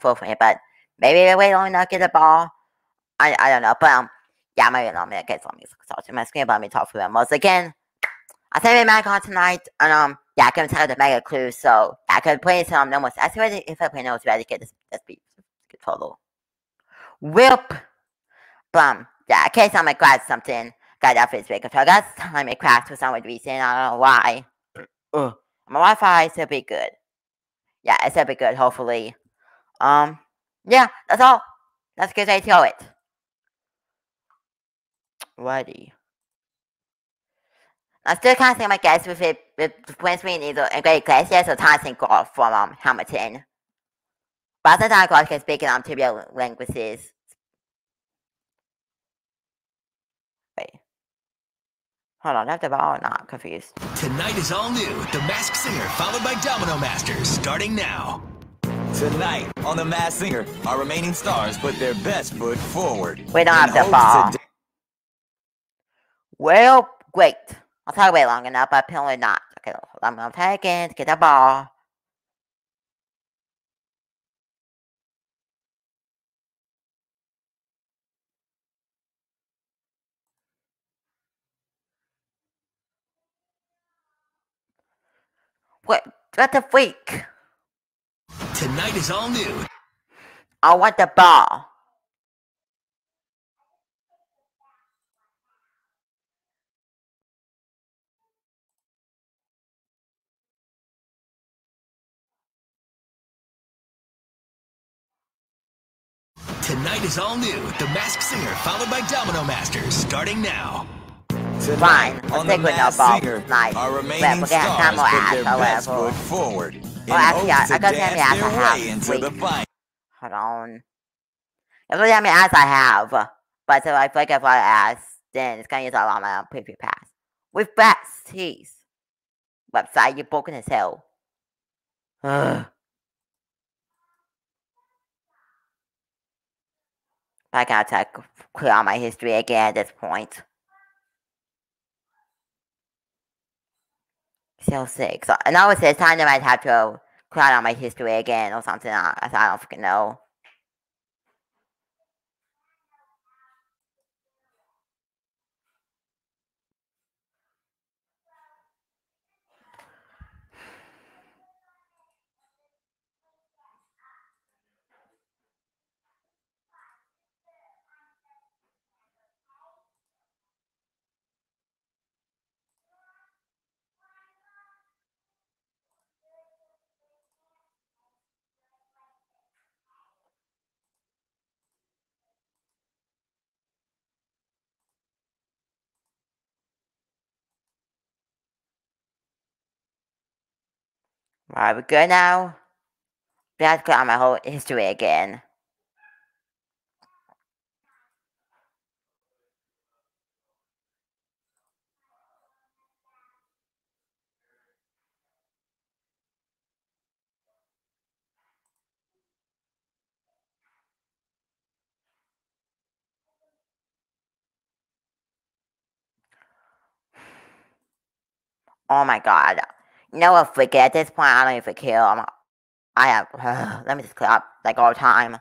for but maybe long enough to get the ball. I, I don't know, but um, yeah, maybe enough to get some music started. My screen about me talk for them most again. I think we might on tonight, and um, yeah, I can tell the mega clue, so I could play some almost. I see if I play no, to get this, this beat get total. Whip, bum. Yeah, in case I'm like glad something got that for this week. So I got time it crashed for some reason. I don't know why. Ugh. My Wi-Fi should be good. Yeah, it should be good. Hopefully. Um. Yeah, that's all. Let's get right it. Ready. I'm still casting my guess with it with Prince Green and Great Glacier, so Tyson Golf from um, Hamilton. But the time God can speak in trivial languages. Wait. Hold on, I have the ball not confused. Tonight is all new. The Masked Singer, followed by Domino Masters, starting now. Tonight on The Masked Singer, our remaining stars put their best foot forward. We don't have the ball. Well, great. I'll talk about it long enough, but apparently not. Okay, I'm gonna take it, get the ball. What? What the freak? Tonight is all new. I want the ball. Tonight is all new. The Masked Singer, followed by Domino Masters, starting now. Tonight, Fine, I'll stick with no ball tonight. Our remaining but stars put ass, their best foot forward. Oh, actually, I, I got to me ass I have. Fight. Hold on. If look how many ass I have, but if I flick if I ass, then it's gonna use a lot of my preview pass. With best teeth. Website, you're broken as hell. Ugh. I gotta clear out my history again at this point. Still six. And I would say it's time that I'd have to clear out my history again or something. I, I don't fucking know. Alright, we're good now. We have to clear out my whole history again. Oh my god. Know what? Forget at this point. I don't even care. I'm, I have. Uh, let me just clear up like all the time.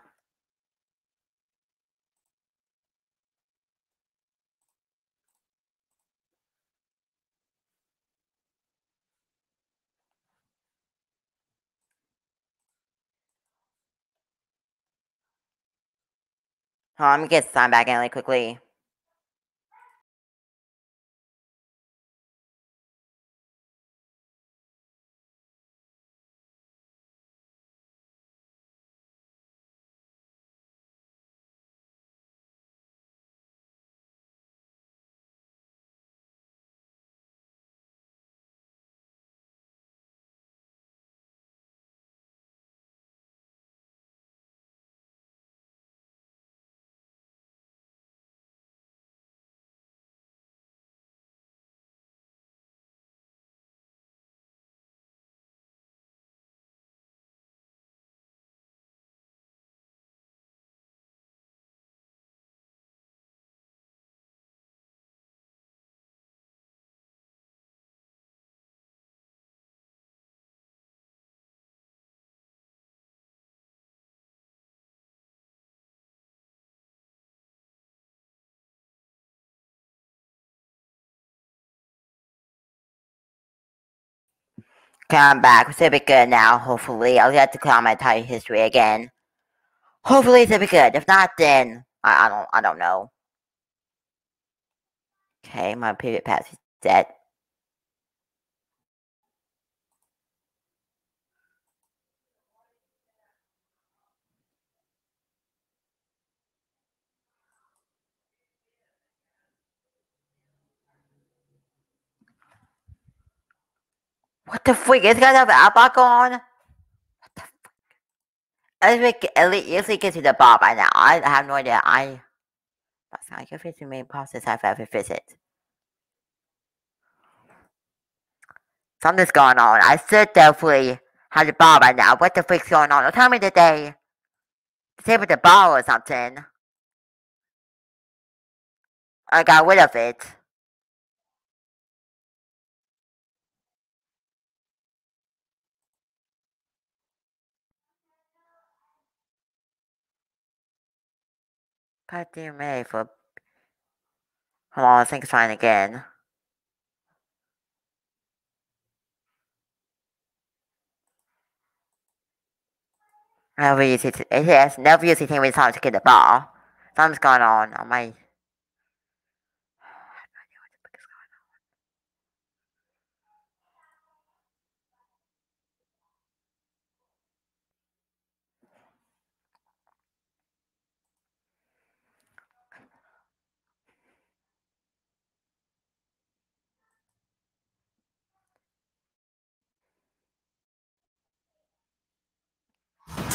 Oh, let me get signed back in really quickly. I'm back. It's a bit good now, hopefully. I'll get to clear my entire history again. Hopefully it's a bit good. If not, then I, I don't I don't know. Okay, my pivot pass is dead. What the freak? Guy have an outback on? What the freak? At least, at get to the bar by now. I have no idea. I. That's not your the main process I've ever visited. Something's going on. I should definitely have the bar by now. What the freak's going on? Tell me they disabled the bar or something. I got rid of it. Damn me for Hold on, I think it's fine again. Never use it. It has never used it when time to get the ball. Something's going on on my.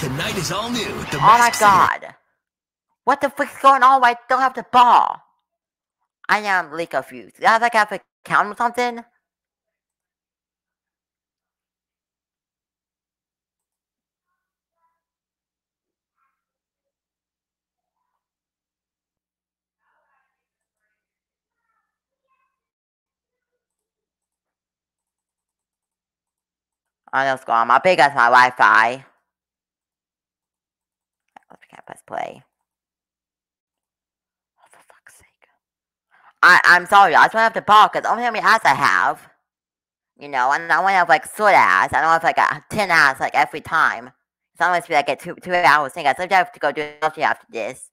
Tonight is all new. The Oh my god! What the frick's going on? I don't have the ball. I am really confused. Do I have like have a count or something? I know what's going on. My big as my Wi-Fi. I can't press play. Oh, for fuck's sake. I, I'm sorry, I just want to have the ball because only how many ass I have. You know, and I want to have like short ass. I don't have like a 10 ass like every time. It's always be like a two two hours thing. I still have to go do something after this.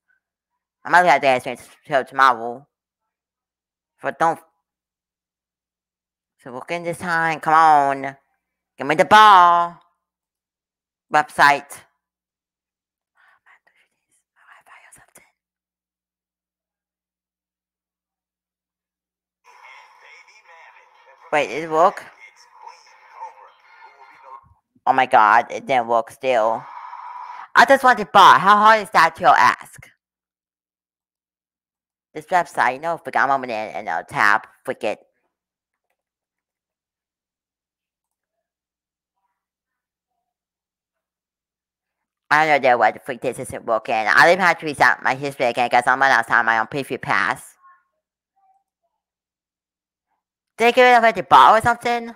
I might have to answer until tomorrow. But don't. So look in this time. Come on. Give me the ball. Website. Wait, it work? Oh my god, it didn't work still. I just want to ball. How hard is that to ask? This website, you know, forgot I'm in and uh, tab, forget. I don't know what the freak this isn't working. I even have to reset my history again because I'm gonna my own preview pass. I get rid of like, the ball or something?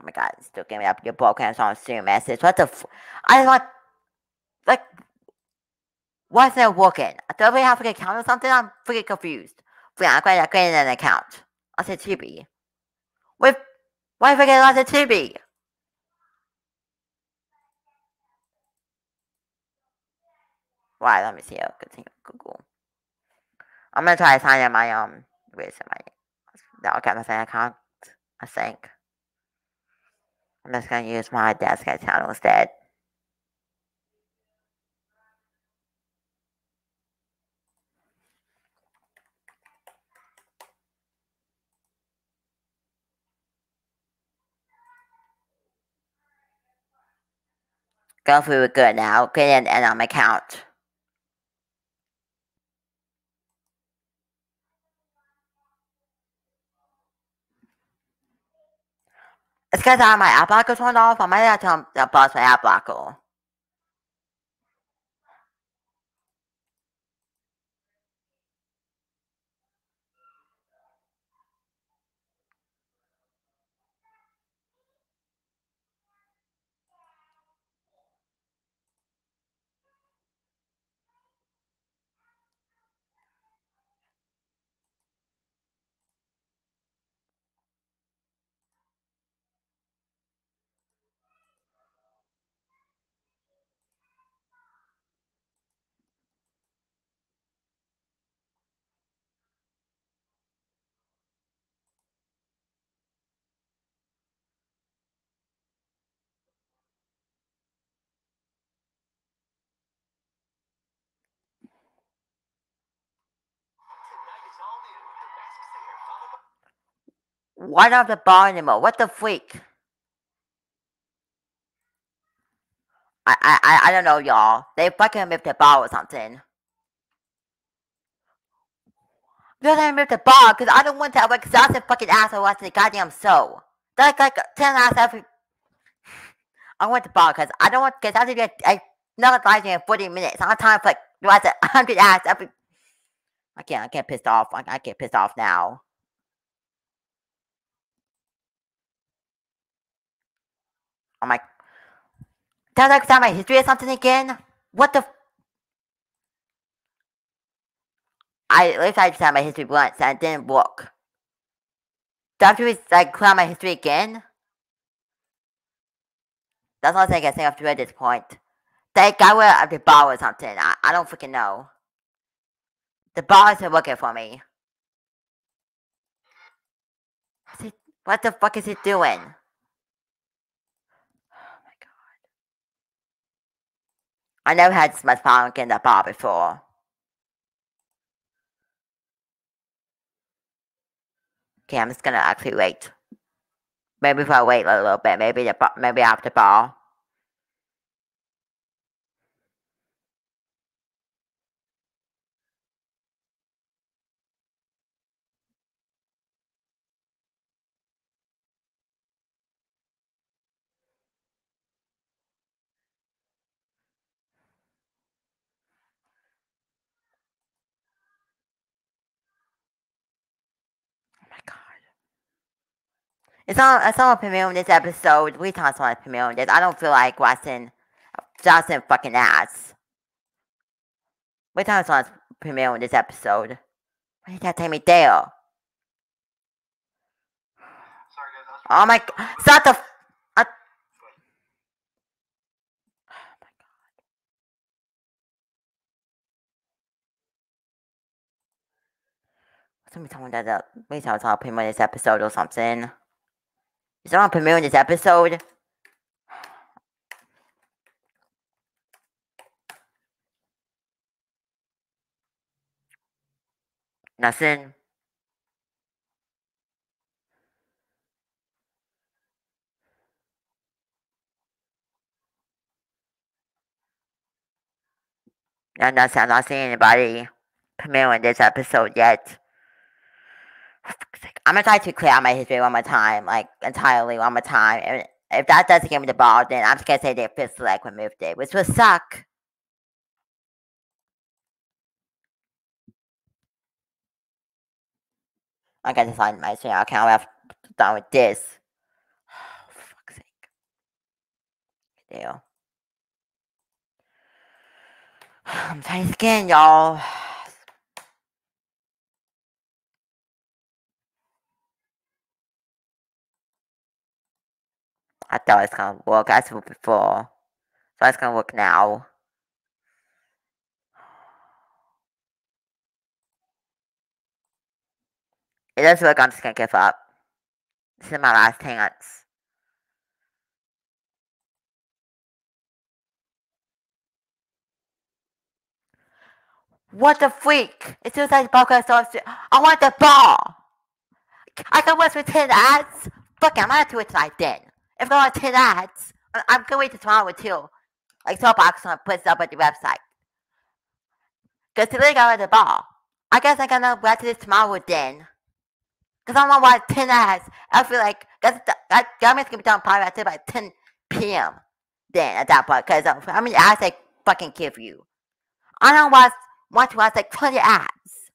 Oh my god, still giving up your ball cams on stream message. What the f- I want like why isn't it working? Do I really have an account or something? I'm freaking confused. Yeah, I created, I created an account. I said Chibi. Wait, why did I at Chibi? Why? Let me see. I'll continue Google. I'm gonna try to sign in my um. Wait, my no, okay, my fan account. I think. I'm just gonna use my desk account instead. Go through it good now. Get in and on my account. It's because I have my app blocker turned off. I might have to um, bust my app blocker. Why not the bar anymore? What the freak? I, I, I- don't know, y'all. They fucking moved the bar or something. They didn't move the bar because I don't want to have like exhausted fucking asshole watching the goddamn show. That's like 10 hours every. I want the bar because I don't want because I have to get a, another live in 40 minutes. I don't have time for like rest of 100 hours every. I can't, I get pissed off. I, I get pissed off now. I'm like, did I like my history or something again? What the? I at least I just had my history once and it didn't work. Do I have to like clear my history again? That's all I think I think I to at this point. They got rid of the bar or something. I, I don't freaking know. The bar isn't working for me. What the fuck is he doing? Oh my god. I never had this much getting the bar before. Okay, I'm just gonna actually wait. Maybe if I wait a little bit, maybe the maybe after ball. It's all it's all premiering this episode. We talked about premiering this. I don't feel like watching Johnson fucking ass. We talked about premiering this episode. Why did that take me there? Oh my god. Stop the f- I- Oh my god. Somebody told me that uh, we talked about premiering this episode or something. Is someone premiering this episode? Nothing. No, nothing. I'm not seeing anybody premiering this episode yet. I'm gonna try to clear out my history one more time, like entirely one more time. And if that doesn't give me the ball, then I'm just gonna say they fifth select removed it, which would suck. I gotta find my stream account. I'm done with this. For fuck's sake. Deal. I'm trying again, y'all. I thought it's gonna work. Said before. So it's gonna work now. It doesn't work, I'm just gonna give up. This is my last chance. What the freak? It's suicide podcast starts. I want the ball! I can watch with 10 ads? Fuck I'm gonna do it tonight then. If I want 10 ads, I'm gonna wait till tomorrow too. Like, so box on puts up at the website. Cause today I got the ball. I guess I'm gonna watch this tomorrow then. Cause I want to watch 10 ads. I feel like that's that that government's gonna be done probably until about 10 p.m. Then at that point, cause uh, how many ads they fucking give you? I don't want want to watch like 20 ads.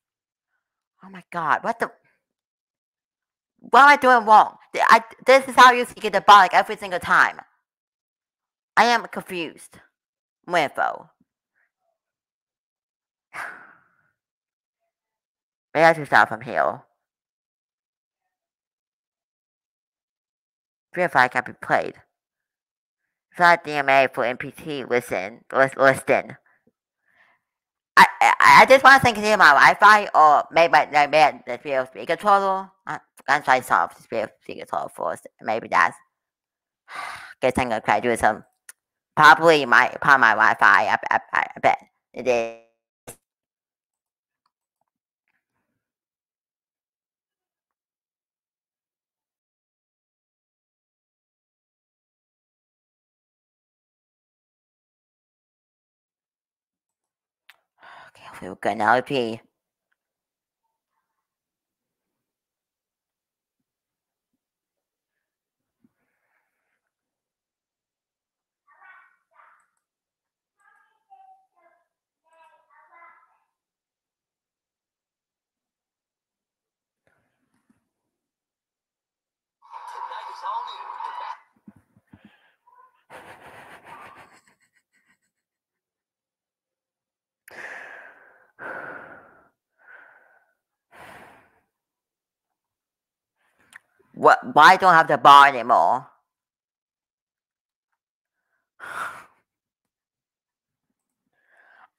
Oh my god, what the? What am I doing wrong? I, this is how you get the ball like every single time. I am confused. Winfo. Maybe I should start from here. Verify can be played. Flat DMA for NPT listen listen. I, I I just want to think of my Wi-Fi or maybe maybe the video speaker controller. I- uh, I'm trying to solve this real secret hole for us. Maybe that's guess I'm gonna try to do some probably my part. my Wi-Fi. I, bet it is. Okay, we're gonna LP. What? Why don't I have the bar anymore?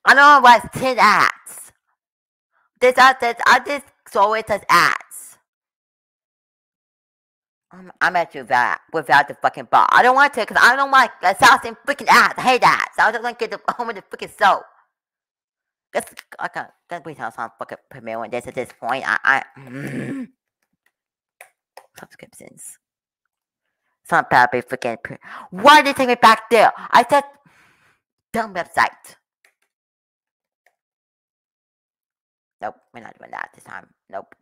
I don't know why 10 ads. This, uh, this, uh, this always says ads. I'm, I'm at you that without the fucking bar. I don't want to because I don't like a thousand freaking ads. I hate ads. I don't want to get the home of the freaking soap. Guess I can't. Guess we tell some fucking premiering this at this point. I, I subscriptions. It's not bad, but. Pre- Why did they take me back there? I said dumb website. Nope, we're not doing that this time. Nope.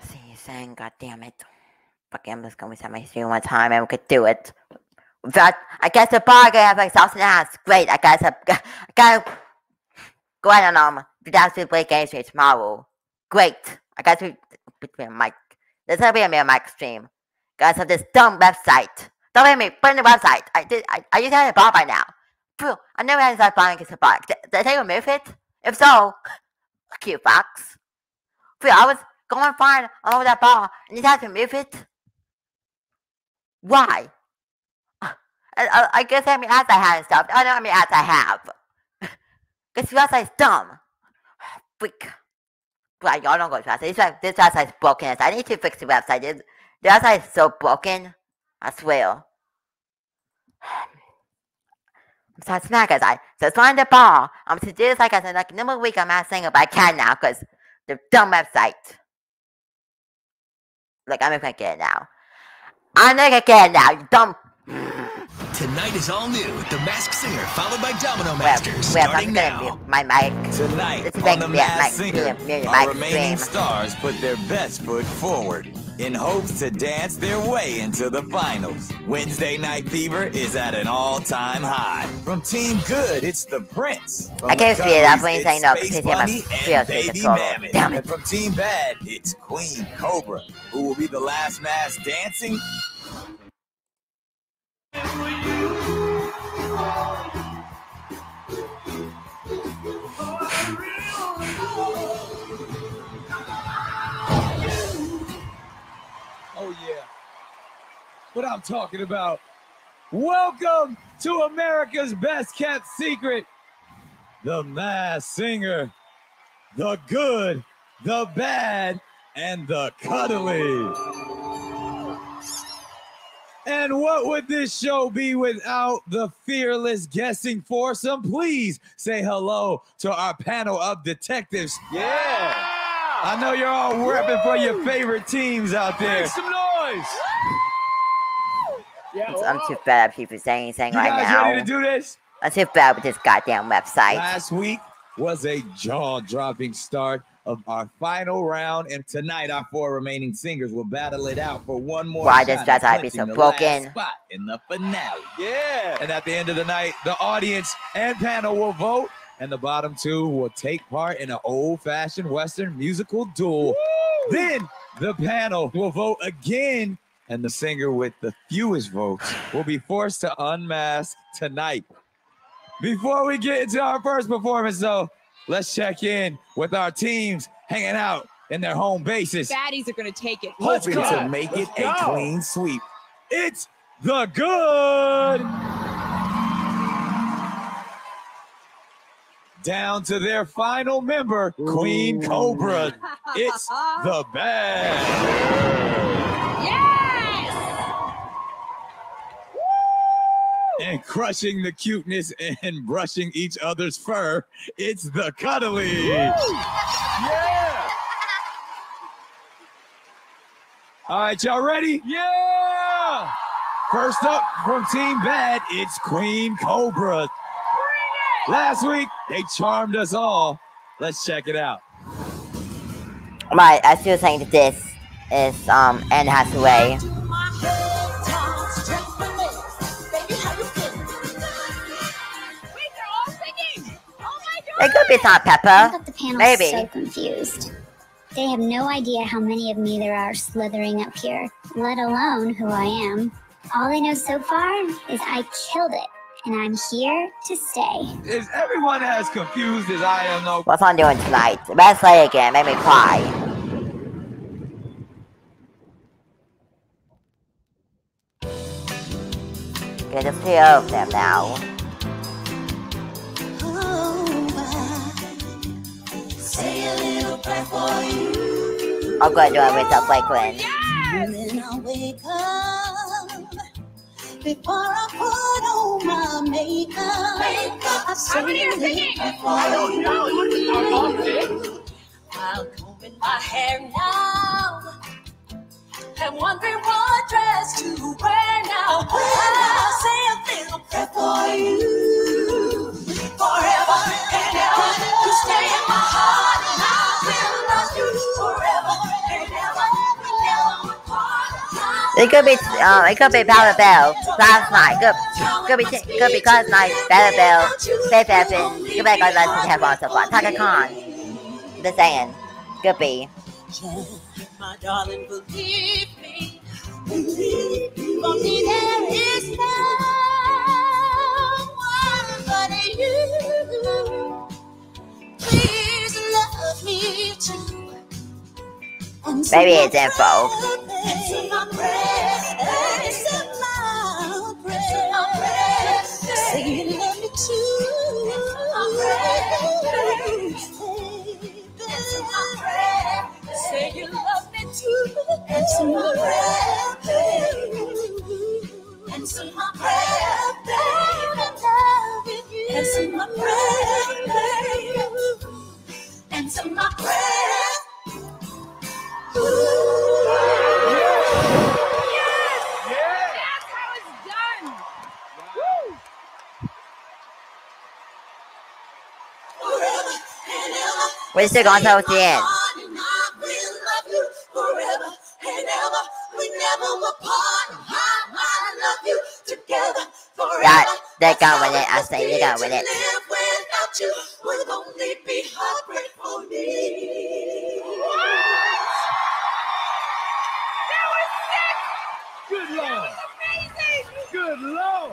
See, saying, God damn it. Fuck, I'm just gonna reset my history one time and we could do it. That I guess the bar guy has like thousand ads. Great, I guess I, I gotta go ahead and um that's to play games here tomorrow. Great. I guess we between Mike. There's gonna be a mere mic stream. Guys have this dumb website. Don't let me in the website. I did I, I used to have a bar by now. Phew, I never had to buying against a bar. Did, did they remove it? If so, fuck you, Fox. Phew, I was going over that bar and you had to move it? Why? I, I, I guess how many ads I and stuff. I don't many ads I have. Because your website's dumb. Freak. But y'all don't go to website. This, this website's broken. I need to fix the website. This, the website is so broken. I swear. So tonight, as I so find the bar. I'm to do this like I said, like number week. I'm not saying it, but I can now because the dumb website. Look, I'm not gonna get it now. I'm not gonna get it now. You dumb. Tonight is all new. The Masked Singer, followed by Domino Masters, web, starting I'm now. my mic. Tonight This is on The Masked Singer, at our remaining stream. stars put their best foot forward in hopes to dance their way into the finals. Wednesday Night Fever is at an all-time high. From Team Good, it's the Prince. From I can't see it. I'm playing saying no, Space because I'm a Bunny and Baby. Mammoth. Damn it. And from Team Bad, it's Queen Cobra, who will be the last mask dancing. Oh, what I'm talking about. Welcome to America's best kept secret the mass singer, the good, the bad, and the cuddly. And what would this show be without the fearless guessing foursome? Please say hello to our panel of detectives. Yeah. I know you're all repping for your favorite teams out there. Make some noise. Yeah, It's- I'm oh. too fed up people saying anything You right guys now. ready to do this? I'm too fed up with this goddamn website. Last week was a jaw-dropping start of our final round, and tonight our four remaining singers will battle it out for one more. Why shot does at Jazz be so broken? Spot in the finale. Yeah. And at the end of the night, the audience and panel will vote, and the bottom two will take part in an old-fashioned Western musical duel. Then the panel will vote again, and the singer with the fewest votes will be forced to unmask tonight. Before we get into our first performance, though, let's check in with our teams hanging out in their home bases. Baddies are going to take it. Let's hoping go. to make it Let's a go. clean sweep. It's the good. Down to their final member, Queen Cobra. It's the bad. Yes! And crushing the cuteness and brushing each other's fur. It's the cuddly. Yeah. All right, y'all ready? Yeah. First up from Team Bad, it's Queen Cobra. It. Last week, they charmed us all. Let's check it out. Right, I still think that this is um Anne Hathaway. It could be Salt I Pepper. thought the panel's Maybe. so confused. They have no idea how many of me there are slithering up here, let alone who I am. All they know so far is I killed it, and I'm here to stay. Is everyone as confused as I am? though? What's on doing tonight? Let's play again. Make me cry. Okay, there's three of them now. I'll go do it with the Lakeland. Then I wake up before I put on my makeup. I say I don't know. I'm combing my hair now. I'm wondering what dress to wear now. I say a little prayer for you It could be, um, it could be Powder Bell last night. Could, could be, could be last night. Powder Bell, Faith Evans. Could be like last have also fun. Chaka Khan. Just saying. Could be. Please love me too. Maybe it's info. Part. I, I love you together forever. That- they're gonna it. I say gonna win to it. Live without you would only be heartbreak for me. Good lord. Good lord.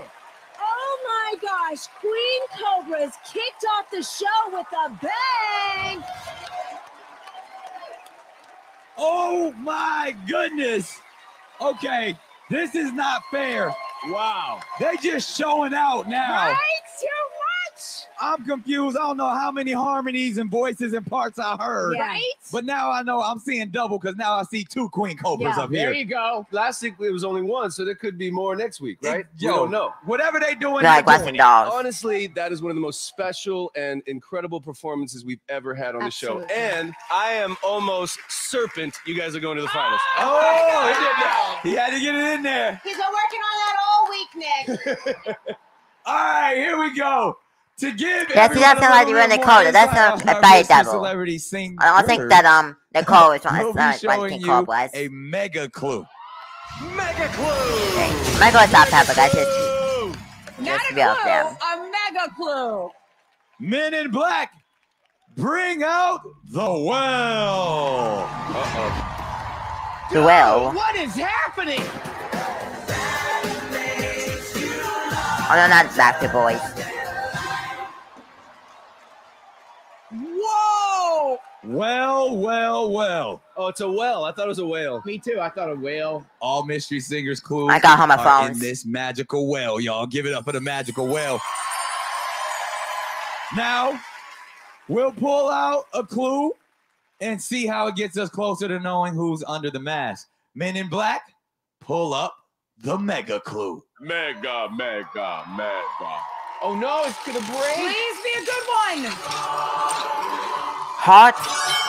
Oh my gosh, Queen Cobra's kicked off the show with a bang. Oh my goodness. Okay, this is not fair. Wow. They just showing out now. Right? Too much. I'm confused. I don't know how many harmonies and voices and parts I heard. Yeah. Right? But now I know I'm seeing double because now I see two Queen Cobras Yeah. up here. There you go. Last week it was only one, so there could be more next week, right? we Yo, don't know. Whatever they doing, Like they're Western doing it. Dolls. Honestly, that is one of the most special and incredible performances we've ever had on the show. And I am almost serpent. You guys are going to the finals. Oh, oh he did that. He had to get it in there. He's been working on that all week, Nick. All right, here we go. To give That's- everyone not like little you're in bit the more code. That's not a our bad Mr. devil. Celebrity sing I don't think that um Nicole is we'll be It's not what showing King you was. a mega clue. Mega clue. Michael Stop Pepper, guys. Just, Not Just a to clue, be a mega clue. Men in Black, bring out the well. Uh-oh. the well. What is happening? Oh no, not Backstreet Boys. Whoa. Well, well, well. Oh, it's a well. I thought it was a whale. Me too. I thought a whale. All mystery singers clues I got are in this magical well, y'all. Give it up for the magical well. Now, we'll pull out a clue and see how it gets us closer to knowing who's under the mask. Men in Black, pull up the Mega Clue. Mega, mega, mega. Oh no, it's gonna break. Please be a good one. Hot.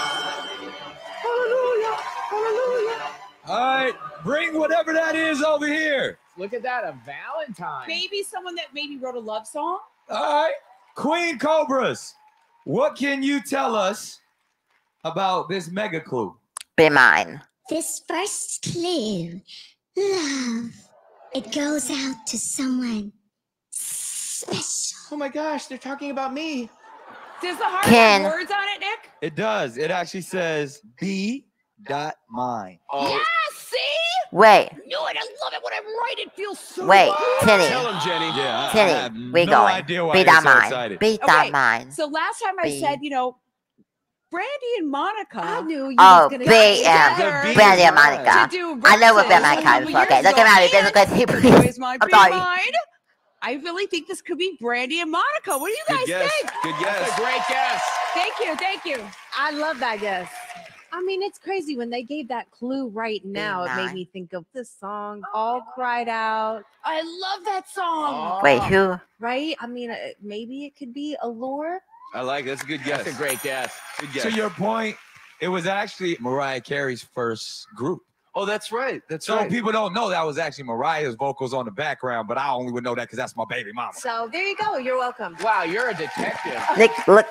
All right, bring whatever that is over here. Look at that, a Valentine. Maybe someone that maybe wrote a love song. All right, Queen Cobras, what can you tell us about this Mega Clue? Be mine. This first clue, love, it goes out to someone special. Oh my gosh, they're talking about me. Does the heart Ken. have words on it, Nick? It does. It actually says B dot mine. Oh, Yeah, see? Wait, Knew it. I love it when I'm right. It feels so wait, good. Tinny. tell him, Jenny. Yeah, I, I Tinny, have we no going. idea why Beat you're that so mine. excited. Beat Okay, that mine. So last time I B. said, you know, Brandy and Monica. I knew you Oh, was gonna B say and together Brandy and. Monica. to do I know what verses Bill a Mine is. Okay, look at me. This and is good. It always might I'm sorry. mine. I really think this could be Brandy and Monica. What do you guys Good guess. think? Good That's guess. a great guess. Thank you, thank you. I love that guess. I mean, it's crazy when they gave that clue right now. It made me think of this song, "All Cried Out." I love that song. Wait, who? Right? I mean, uh, maybe it could be Allure. I like it. That's a good guess. That's a great guess. Good guess. To your point, it was actually Mariah Carey's first group. oh, that's right. That's right. So right. people don't know that was actually Mariah's vocals on the background, but I only would know that because that's my baby mama. So there you go. You're welcome. Wow, you're a detective. Nick, look.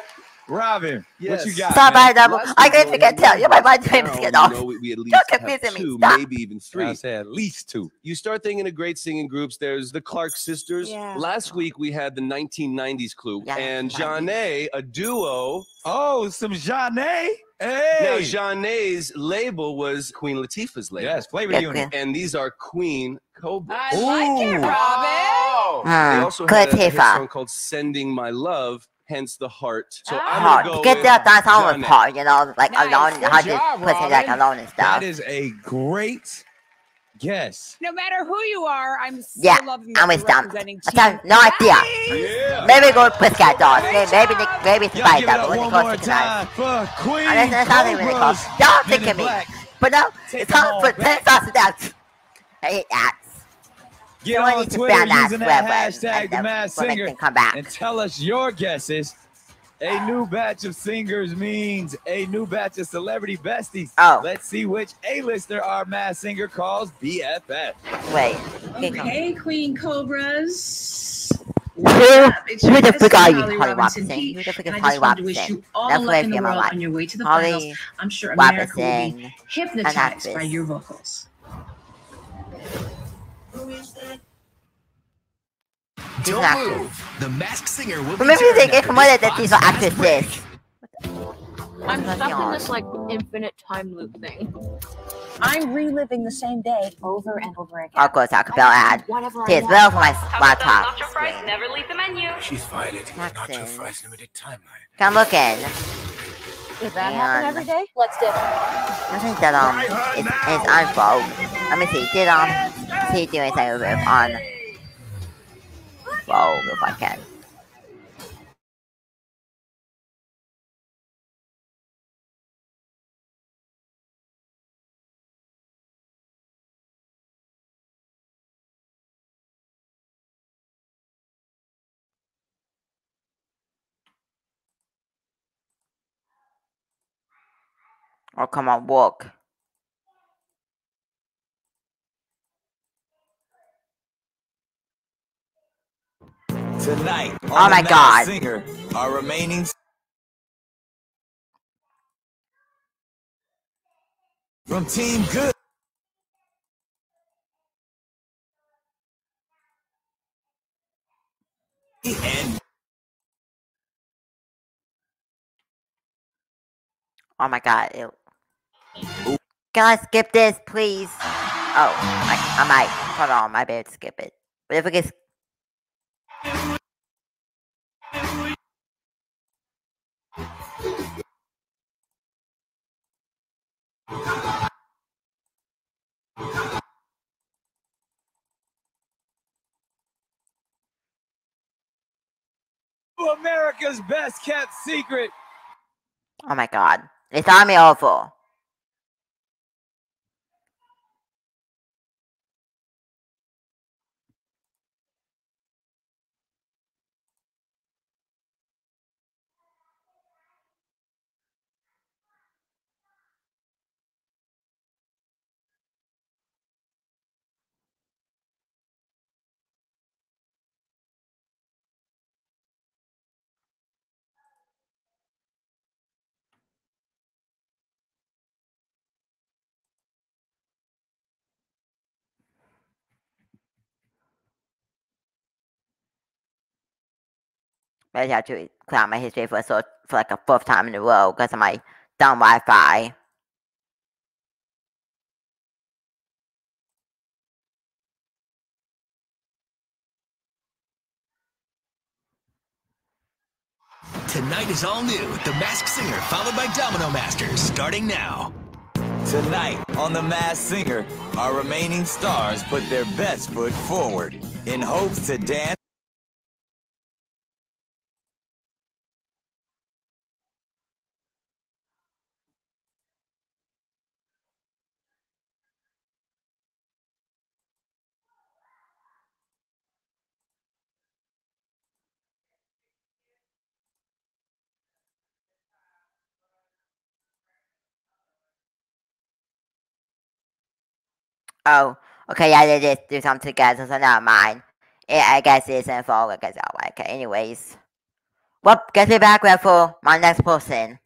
Robin, what you got? Stop by double. I week, couldn't well, forget we tell you. My mind now dreams get we off. we, we at least Don't have confuse me. Stop. maybe even three. I three. said at least two. You start thinking of great singing groups. There's the Clark sisters. Yeah. Last week we had the 1990s clue, Yeah, and 90s. Zhané, a duo. Oh, some Zhané. Hey. Now Zhané's label was Queen Latifah's label. yes, flavor Yeah, unit. And these are Queen Cobra. I like it, Robin. Oh, They Hmm. also had a, a Latifah. song called "Sending My Love," hence the heart. So Ah. I'm gonna go Get with that that song with Zhané. part, you know, like Nice. alone. Good How to job, put it like alone and stuff. That is a great guess. No matter who you are, I'm so Yeah, loving I'm with you're them. representing I have Team no idea. Yeah. Maybe go with Pussycat Dolls. Maybe maybe job. maybe it's Y'all right give it that, up but when one it more to tonight. time for Queen And that's not even really close. Cobras. Don't think of me. But no, it's them hard for back. ten sauce down. I hate that. Get Someone on needs Twitter ban using that hashtag and the then Masked Singer come back. and tell us your guesses. A new batch of singers means a new batch of celebrity besties. Oh. Let's see which A-lister our mass singer calls BFF. Wait. Okay, Queen Cobras. Who, who the fuck are you, Holly Holly Robinson Robinson? Peete, Who the frick and is Holly just wanted to wish Robinson? you That's the what I in feel world like. on your way to the finals. Holly I'm sure America will be hypnotized by your vocals. She's an Don't actress. move. The Masked Singer will be Remember they get after promoted this that these are actresses. I'm That's stuck in this like infinite time loop thing. I'm reliving the same day over and over again. Of course, Taco Bell ad. Whatever I Here's want. Bell for my laptop. Nacho fries never leave the menu. She's violating the Nacho Fries Limited timeline. Come look in. Does that happen And- every day? Let's dip. I think that um it's, it's En Vogue. Let me see. Did um see do anything with En Vogue if I can. Or come on, walk. Tonight, Oh my God. Singer, our remaining from Team Good. And Oh my god. Ew. Can I skip this, please? Oh, I, I might. Hold on, I might be able to skip it. But if we can. America's best kept secret. Oh my god. It's on me awful. Maybe I have to clear out my history for so for like a fourth time in a row because of my dumb Wi-Fi. Tonight is all new. The Masked Singer, followed by Domino Masters, starting now. Tonight on The Masked Singer, our remaining stars put their best foot forward in hopes to dance. Oh, okay, they did do something together, so never mind. Yeah, I guess it isn't for, I guess, oh, okay, anyways. Well, guess we're back there for my next person.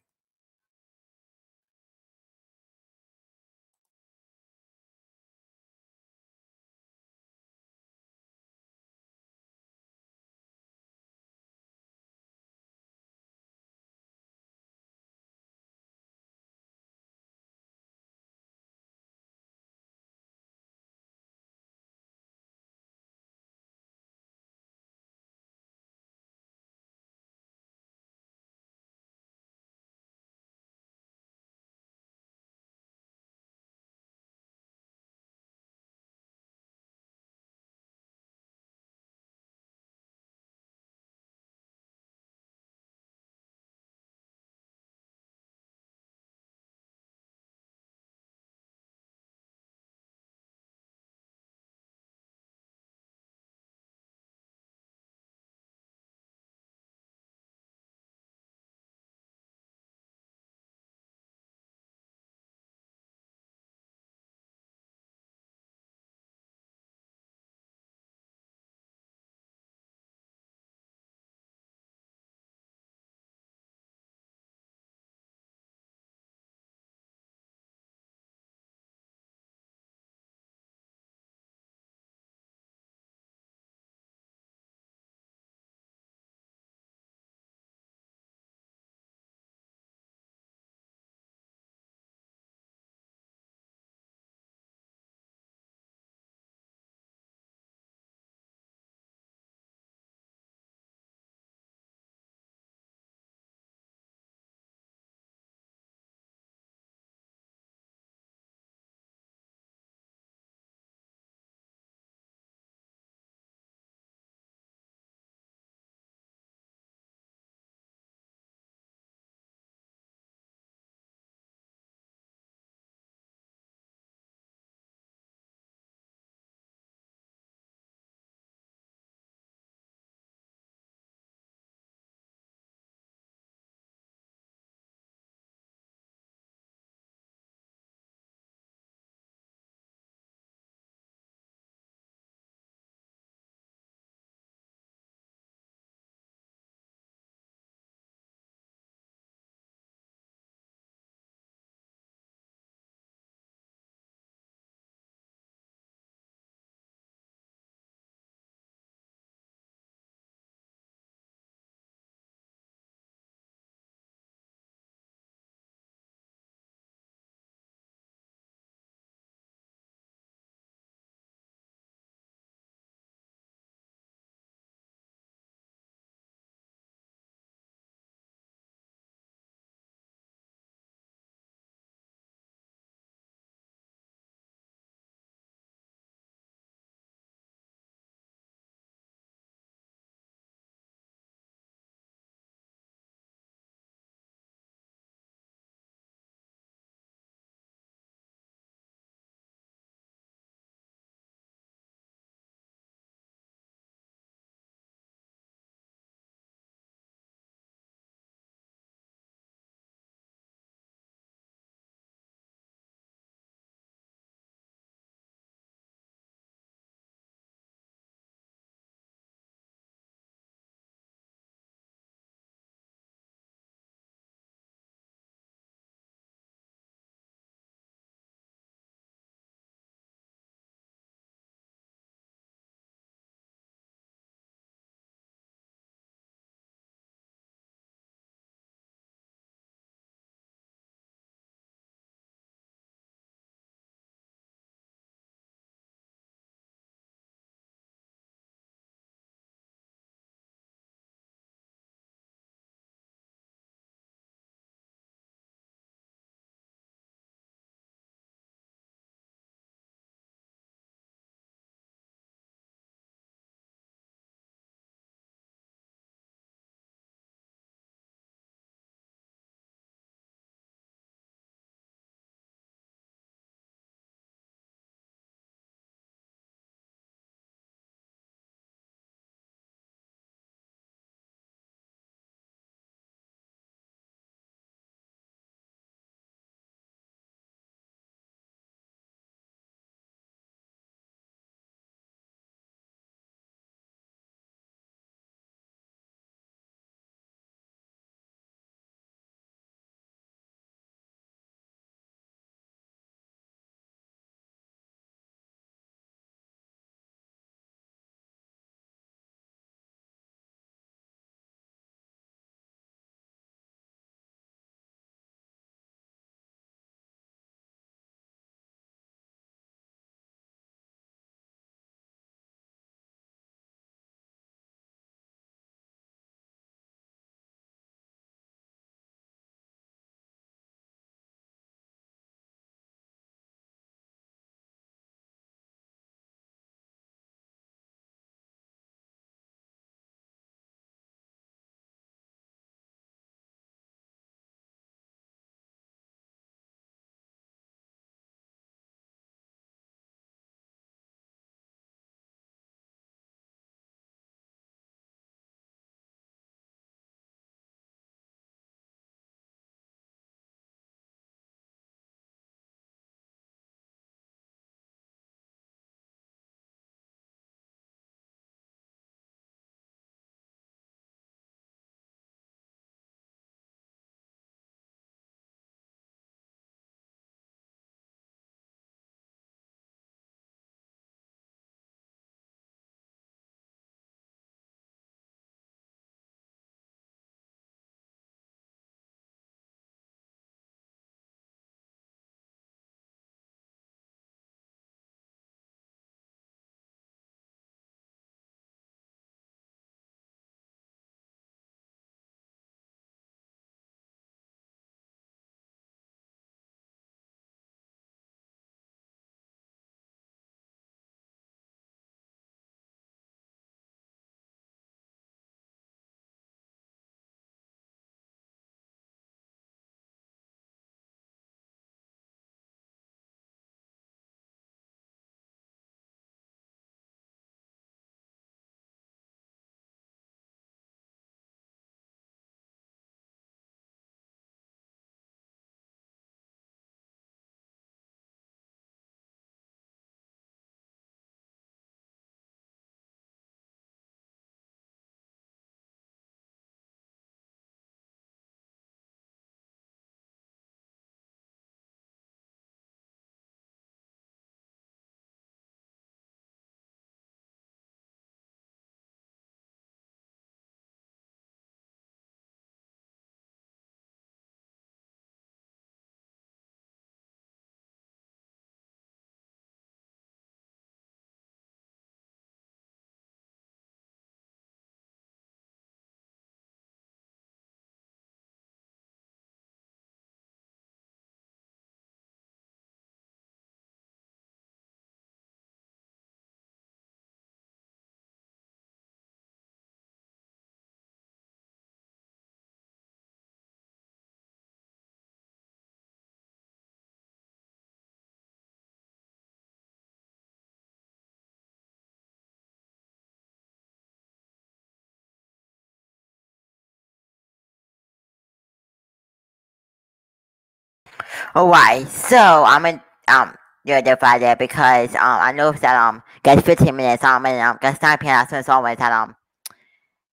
Alright, so I'm in um you're divided because um I know that um gets 15 minutes um and um gets 9 p.m. so it's always that um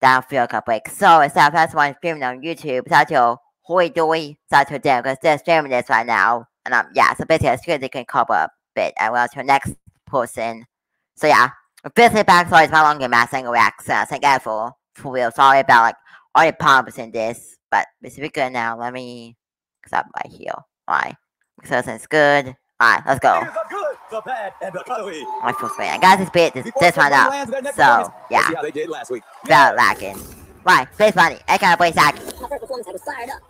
that feel a break. So instead of that's one streaming on YouTube, hoy doy that's your day because they're streaming this right now. And um yeah, so basically it's good they can cover a bit and well to next person. So yeah. Basically back sorry it's my longer mass single access. Thank God for for real. Sorry about like all the problems in this. But it's good now. Let me stop right here. Alright. So it's good. Alright, let's go. The good, the bad, and the cuddly. My oh, first fan. I got this bit this, this one up. So yeah. Let's see how they did last week. Felt lacking. Right, face money. I gotta play Saki. My first I was fired up.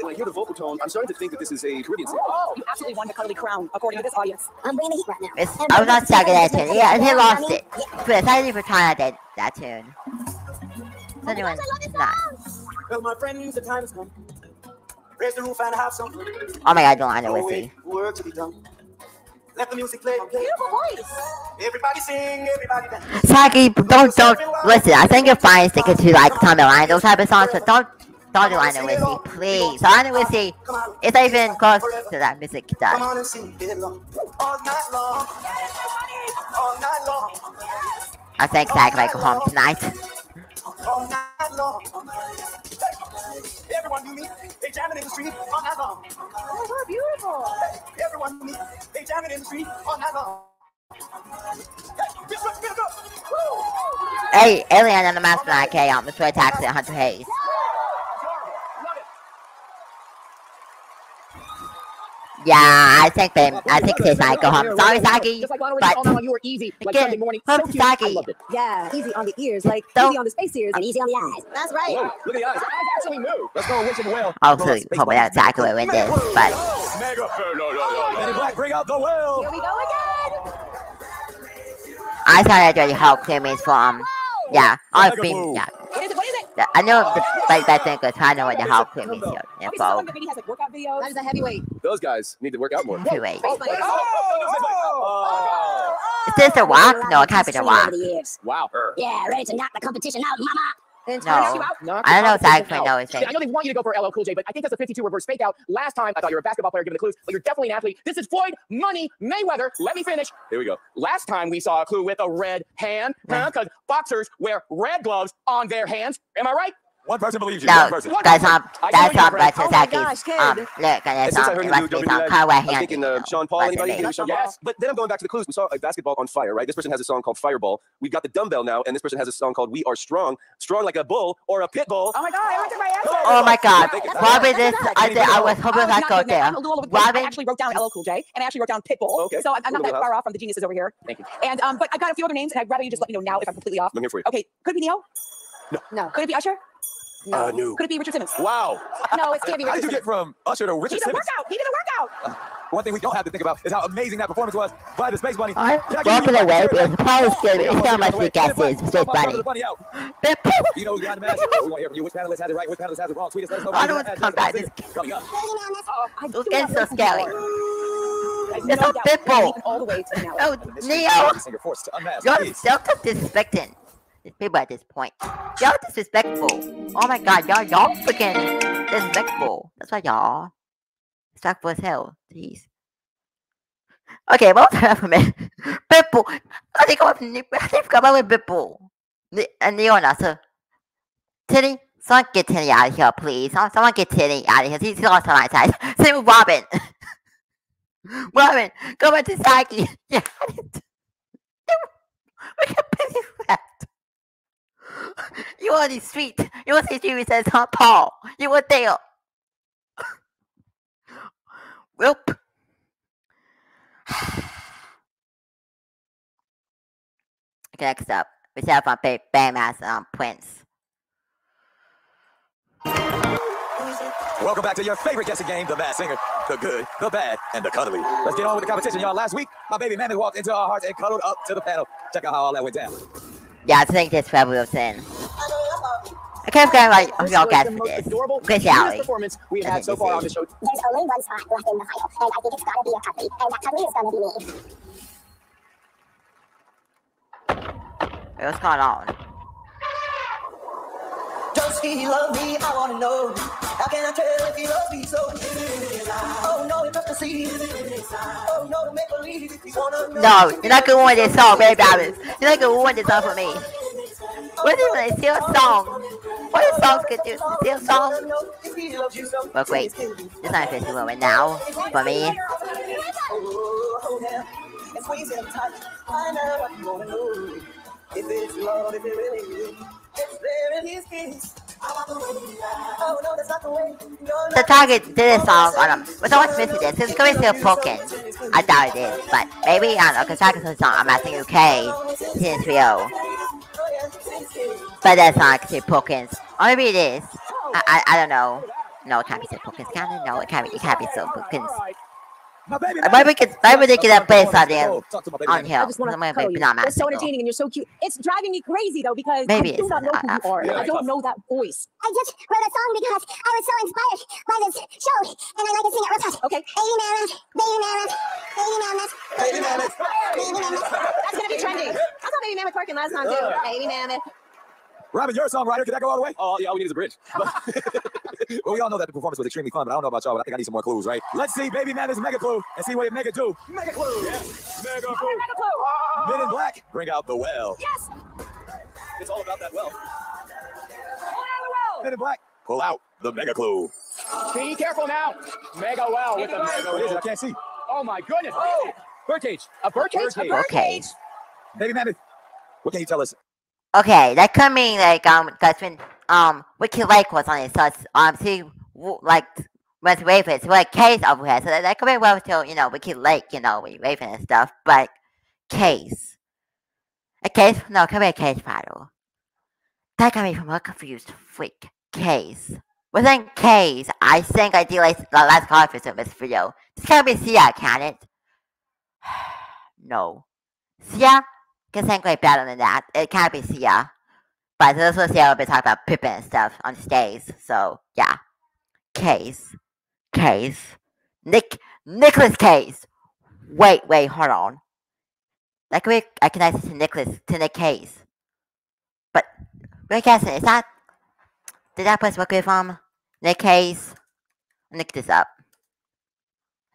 When I hear the vocal tone, I'm starting to think that this is a Caribbean singer. Oh, you absolutely won the cuddly crown, according to this audience. I'm bringing the heat right now. It's, I was not stuck in that tune. Yeah, he lost it. But thank you for trying that that tune. So anyway, nice. Well, my friends, the time has come. Raise the roof and have some. Oh my god, don't I know No what way, work to be done. Let the music play. Beautiful voice. Everybody sing, everybody dance. Saki, don't don't listen. I think you're fine sticking to like Tommy Line those type of songs, but don't don't do Lionel Richie, please. Lionel Richie, it's not even close to that music Come does. on and sing it long. All night long. All night long. I think Zach might go home tonight. All night long. Everyone knew me. They jamming in the street all night long. Oh, we're beautiful. Everyone knew me. They jamming in the street all night long. This looks good. Hey, Alien and the Master IK on the Toy Taxi Hunter Hayes. Yeah, I think they, I think they might go home. Sorry, Saki, Just like Lionel but all night long, you were easy. Like Again, Sunday morning, so cute. I Saki. loved it. Yeah, easy on the ears, like Don't- easy on the space ears, and easy on the eyes. That's right. Look at the eyes. The eyes actually move. Let's go Witch and Whale. I'll tell you probably that's exactly what it is, but Mega. Men in Black, bring out the whale. Here we go again. I thought I already helped him is from, yeah, I've been, yeah. What is it? What is it? Yeah, I know the like that thing because I know what the help him is here. Okay, so Info. someone that maybe has like workout videos. That is a heavyweight. Those guys need to work out more. Two eight. Oh my God. Oh, Is this the walk? No, it can't be the walk. Over the. Wow. Yeah, ready to knock the competition out, mama. And No. you out. Knock I don't know competition exactly out. know his Yeah. I know they want you to go for LL Cool J, but I think that's a 52 reverse fake out. Last time I thought you were a basketball player given the clues, but you're definitely an athlete. This is Floyd Money Mayweather. Let me finish. Here we go. Last time we saw a clue with a red hand, huh? Mm. Because boxers wear red gloves on their hands. Am I right? One person believes you. No, One person. that's not that's not you're right. right. So Oh my gosh, kid. um look and And it's since I um heard it him must do be WWE some Live, kind of I'm hand. thinking uh, Sean Paul. What's Anybody? his name? Sean Paul? Yes. But then I'm going back to the clues. We saw a basketball on fire, right? This person has a song called Fireball. We've got the dumbbell now, and this person has a song called We Are Strong. Strong like a bull or a pit bull. Oh my God, I looked at my answer. Oh my God, That's Robin! This I did. I was hoping I not go there. I'm a little bit- I Robin, actually wrote down LL Cool J, and I actually wrote down Pitbull. Okay. So I'm, I'm not that far off from the geniuses over here. Thank you. And um, but I got a few other names, and I'd rather you just let me know now if I'm completely off. I'm here for you. Okay, could it be Ne-Yo? No. No. Could it be Usher? No. Uh, no. Could it be Richard Simmons? Wow. No, it can't be How did you get from Usher to Richard He Richard did a Simmons? workout. He did a workout. One thing we don't have to think about is how amazing that performance was by the Space Bunny. I Jackie, walk you away. got It's the probably scary. back. It's not much Away. we guess Bunny, is Bunny, Space Bunny, Bunny. Bunny out. You know, you got the match. We want to hear from you. Which panelist has it right? Which panelist has it wrong? Tweet us. Let us know. I don't want to come back. This Coming up. Oh, I It's do getting not so scary. It's no a doubt Pitbull. All the way to now. Oh, The Ne-Yo. singer forced to unmask. You're Please. so disrespecting these people at this point. Y'all disrespectful. Oh my god, y'all y'all freaking disrespectful. That's why y'all disrespectful as hell. Jeez. Okay, what was for me? Pitbull. I think I think I'm with Pitbull. Ne- uh, And Leon also. Titty, someone get Titty out of here, please. Someone get Titty out of here. He's lost on my side. Same with Robin. Robin, go back to Saki. Yeah. You on the street. You on the street says St. Paul. You were there. Whoop. Okay, next up. We have on Bay Baymass um Prince. Welcome back to your favorite guessing game, The Bad Singer. The good, the bad, and the cuddly. Let's get on with the competition, y'all. Last week, my baby Mammy walked into our hearts and cuddled up to the panel. Check out how all that went down. Yeah, I think this probably was in. I can't forget like oh, y'all the for this. Chris Alley. performance we have had so far on the show. There's only one spot left in the final, and I think it's gotta be a cuddly, and that cuddly is gonna be me. What's going on? He love me? I wanna know. How can I tell if he loves me so? Oh no, it's just to see. Oh no, make believe you wanna know. No, you're not gonna want this song, baby Alice. You're not gonna want this song for me. What is it? Steal song? What is songs could do? Steal song? But wait, it's not a fifty moment now for me. Yeah. And squeeze him tight. Find out what you. If it's love, if it really is. It's there in his kiss. That's not the target did this song on them. But someone's missing this. It's going to be broken. I doubt it is, but maybe I don't know. Because target's song, I'm asking UK, Season 3 But that song could say Pokins. Or maybe it is. I, I, I don't know. No, it can't be said Pokins. Can it? No, it can't be. It can't be so Pokins. Why we could? Why would they get that place on there? On here. I just want to Maybe tell you, not you're so entertaining and you're so cute. It's driving me crazy though because Maybe I do it's not know not- who you are. yeah, I don't know that voice. I just wrote a song because I was so inspired by this show, and I like to sing it real fast. Okay. Baby mammoth, baby mammoth, baby mammoth, Baby mammoth. baby mammoth. That's gonna be trending. I saw Baby Mammoth twerking last time too. Yeah. Baby Mammoth. Robin, you're a songwriter. Can that go all the way? Oh, yeah, all we need is a bridge. well, we all know that the performance was extremely fun, but I don't know about y'all, but I think I need some more clues, right? Let's see Baby Mammoth's Mega Clue and see what it Mega do. Mega Clue. Yeah. Mega Clue. Mega Clue. Ah. Men in Black, bring out the well. Yes. It's all about that well. Oh, Men in Black, pull out the Mega Clue. Be careful now. Mega well with the mega What is it? I can't see. Oh my goodness. Oh, birdcage. A birdcage? Birdcage. Okay. Baby Mammoth, what can you tell us? Okay, that could mean like um, cause when um, Wicked Lake was on it, so it's um, see, like it's waving, it's like case over here, so that, that could be well till you know Wicked Lake, you know, when you're and stuff, but case, a case, no, it could be a case battle. That got me from a confused freak. Case. Within case, I think I like the last conference of this video. This can't be Sia, can it? no. Sia can sing way better than that. It can't be Sia. But this was Sia will be talking about Pippin and stuff on stage. So yeah. Case. Case. Nick Nicolas Cage. Wait, wait, hold on. Like we I connect it to Nicolas to Nick Cage. But we're guessing, is that did that place work with um Nick Cage? Look this up.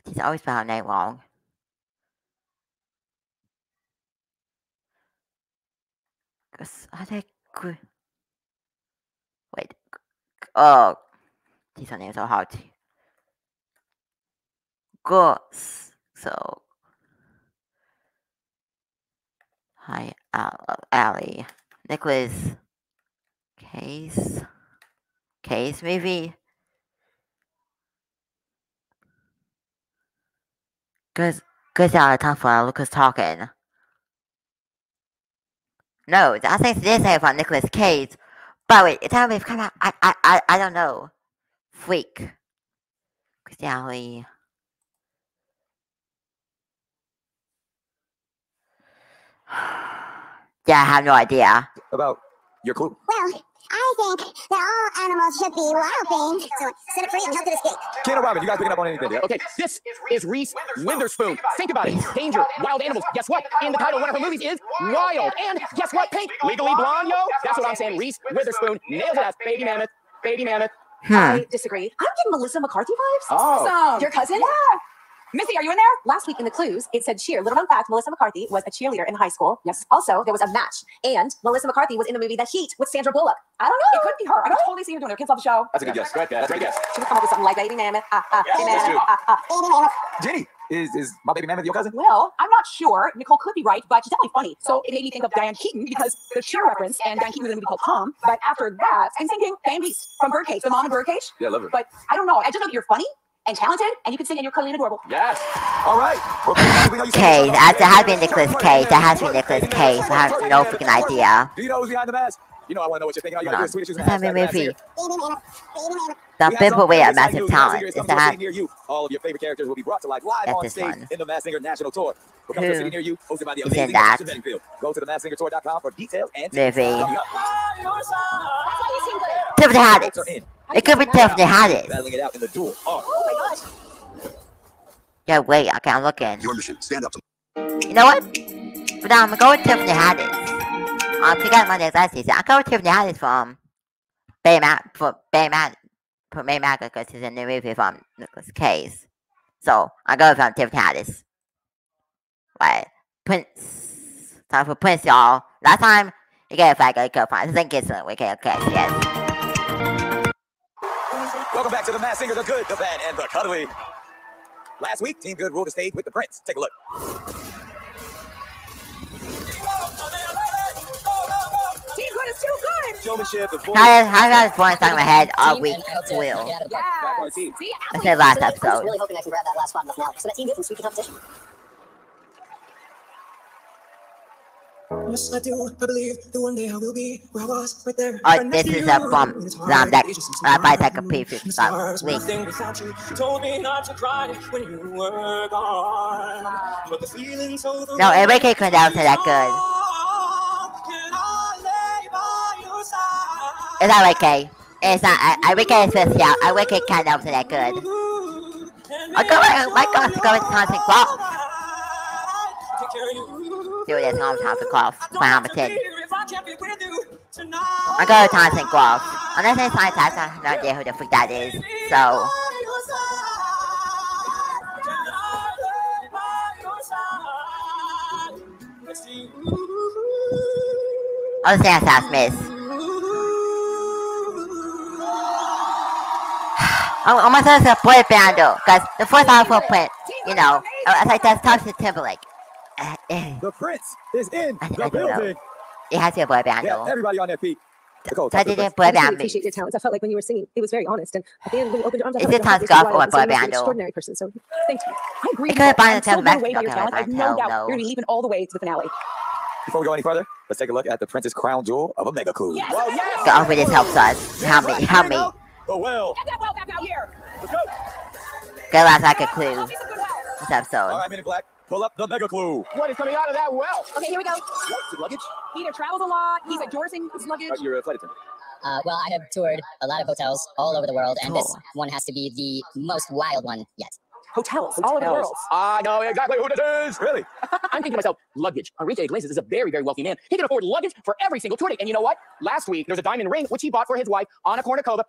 He's always spelled her name wrong. Good? Wait. Oh, these are names are hard. Gus. So. Hi, Al- Ali. Nicolas. Case. Case, maybe. Good, good out of time for Lucas talking. No, I think this is from Nicolas Cage. But wait, it's how we've come out. I, I, I, I don't know. Freak. Christianity. yeah, I have no idea. About your clue. Well, I think that all animals should be wild things. So set it free and help it escape. Ken or Robin, you guys picking up on anything? Yeah? Okay, this is Reese Witherspoon. Think about it. Danger, wild animals. Guess what? In the title of one of her movies is Wild. And guess what? Pink, legally blonde, yo. That's what I'm saying. Reese Witherspoon nails it as Baby Mammoth. Baby Mammoth. Hmm. I disagree. I'm getting Melissa McCarthy vibes. Oh. Awesome. Your cousin? Yeah. Missy, are you in there? Last week in the clues, it said cheer. Little known fact, Melissa McCarthy was a cheerleader in high school. Yes. Also, there was a match. And Melissa McCarthy was in the movie The Heat with Sandra Bullock. I don't know. It could be her. I can totally see her doing it. Her kids love the show. That's a good guess. Right? That's a good guess. She would come up with something like Baby Mammoth. Ah, ah, Yeah, Baby Mammoth. true. Ah, ah. Baby mammoth. Jenny, is is my baby mammoth your cousin? Well, I'm not sure. Nicole could be right, but she's definitely funny. So it made me think of Diane Keaton because the cheer reference, and Diane Keaton was in a movie called Tom. But after that, I'm thinking Dianne Wiest from Birdcage, the mom in Birdcage. Yeah, love her. But I don't know. I just know that you're funny and talented, and you can sing, and you're cuddly and adorable. Yes. All right. Well, we know you Cage. That has to be Nicolas Cage. That has to be Nicolas Cage. I have no freaking idea. Do you know who's behind the mask? You know I want to know what you're thinking. All you gotta do is Swedish What's that movie? Baby mammoth. Baby mammoth. The We have people some with a massive talent. Singer Is to a that near you. All of your favorite characters will be brought to life live That's on stage one. in the Masked Singer National Tour. We're coming to a city near you, hosted by the is in amazing that? Go to themaskedsingertour.com for details and Movie. Coming up. Tiffany Haddish. Votes are in. It could be Tiffany Haddish. Battling it out in the duel. Oh. Oh my gosh. Yeah, wait. Okay, I'm looking. Your mission. Stand up. You know what? But um, I'm gonna go with Tiffany Haddish. Um, she got my next last season. I'll go with Tiffany Haddish from Bay Matt for Bay Matt put May Mega because it's a new movie from Nicolas Cage. So I go from Tiff Caddis. Right. Prince. Time for Prince, y'all. Last time, you get a flag, go fine. I think it's a okay, okay, yes. Welcome back to the Masked Singer, the good, the bad, and the cuddly. Last week, Team Good ruled the stage with the Prince. Take a look. Team Good is too good. Showmanship, the How did, how did one stuck in my head all week? Will. Yes. See, I said last So I'm episode. really hoping I can grab that last spot in the finale. So that team good can sweep the competition. Yes, I do. I believe that one day I will be where I was, right there. Oh, right this is a you. from It's that it's just uh, by hard. Taka P The from stars were Link. nothing without you. Told me not to cry when you were gone. But the feeling so No, Enrique couldn't down to that good. It's not Enrique. It's not. I, Enrique is supposed to out. Enrique can't down to that good. Oh, go. My God, go Thompson Croft. Do Thompson Croft. For Hamilton. I go with Thompson Croft. Unless it's science, I have no idea who the freak that is. So. I'll say Sam Smith. I'm, I'm gonna say it's a boy band though, because the first album print, you know, I was like that's Justin Timberlake. Uh, The Prince is in I the don't building. It has to be a boy band Yeah, though. everybody on their feet. Nicole, So I talk to the didn't Prince. boy I really band me. appreciate your talents. I felt like when you were singing, it was very honest. And at the end, when you opened your arms, I Is felt it like your heart Tom was so Scott wide or open. So boy you an band, extraordinary person. So thank you. I agree. It could have Nicole. been I'm a so Kevin blown away by Mexico, your talent. I have no doubt no. you're going to be leaping all the way to the finale. Before we go any further, let's take a look at the Prince's crown jewel of a mega clue. Well, yes. God, hopefully this helps us. Help me, help me. The well. Get that well back out here. Let's go. Good last like a clue. This All episode. right, Men in Black, pull up the mega clue. What is coming out of that well? Okay, here we go. What? Is it luggage? He either travels a lot. He's endorsing his luggage. Uh, you're a flight attendant. Uh, well, I have toured a lot of hotels all over the world, and this one has to be the most wild one yet. Hotels, all over the world. I know exactly who this is. Really? I'm thinking to myself, luggage. Enrique Iglesias is a very, very wealthy man. He can afford luggage for every single tour date. And you know what? Last week, there's a diamond ring which he bought for his wife, Anna Kournikova.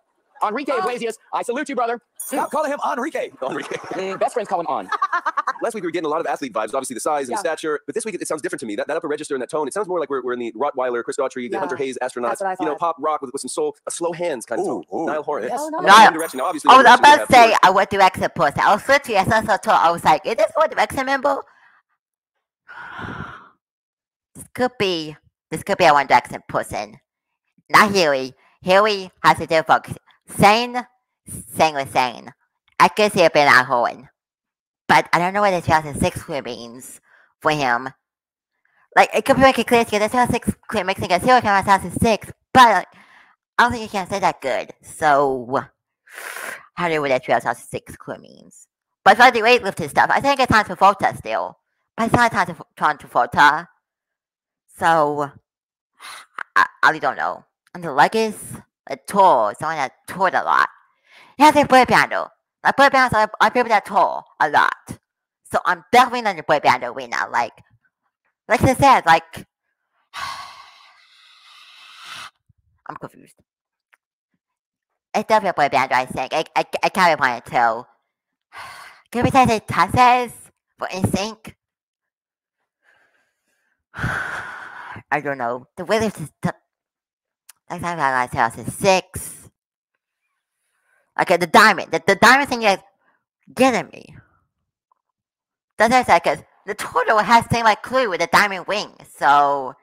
Enrique Iglesias, I salute you, brother. Stop calling him Enrique. Enrique. Mm, best friends call him On. Last week we were getting a lot of athlete vibes, obviously the size and Yeah. the stature, but this week it, it sounds different to me. That, that upper register and that tone, it sounds more like we're, we're in the Rottweiler, Chris Daughtry, the Yeah. Hunter Hayes astronauts, That's what I you know, pop rock with, with some soul, a slow hands kind of Ooh, tone. ooh. Niall Horan. Yes. Oh, no. Niall- Direction. Now, obviously, I was about to we have say I would do exit puss. I was literally as I saw tour, I was like, is this what the exit member? This could be this could be a one direction person. Not Huey. Huey has to do for sane sane with sane. I could see it being a Hohen. But I don't know what the 2006 clue means for him. Like it could be make it clear you the 2006 clue makes it a zero come out 2006, but I don't think you can say that good. So how do you know what that 2006 clue means? But for the weightlifting stuff, I think it's time for Volta still. But it's not time to time to Volta. So I, I really don't know. And the luggage, a tour, someone that toured a lot. Yeah, they band though. Like boy bands are, are people that tour a lot. So I'm definitely not the boy band arena. Like like I said, like I'm confused. It's definitely a boy band, I think. I, I, I can't really want to. Can we say the Tasses for NSYNC? I don't know. The Williams is the next time I tell us is six. Okay, the diamond. The, the diamond thing is getting me. That's said, because the turtle has the same like clue with the diamond wing. So,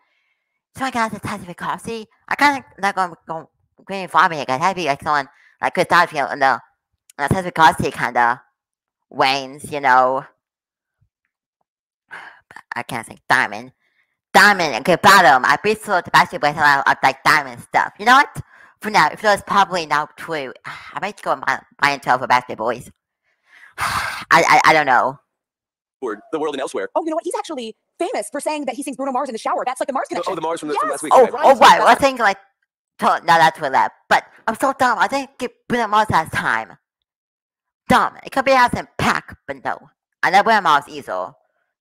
so I got the Tassie Coffee. I kind of not going to go green farming had to be like someone like Chris Dodfield and the, and the Tassie Coffee kind of wanes, you know. I can't think diamond. Diamond and good bottom. I be sure the basketball has a lot of like diamond stuff. You know what? For now, if that's probably not true, I might go and buy, buy and tell for basketball boys. I, I I don't know. Or the world and elsewhere. Oh, you know what? He's actually famous for saying that he sings Bruno Mars in the shower. That's like the Mars Oh, oh connection. oh, the Mars from, the, from last week. Oh, okay. oh, oh right. I think like, to, no, that's for that. But I'm so dumb. I didn't get Bruno Mars last time. Dumb. It could be as in pack, but no. I never had Mars either.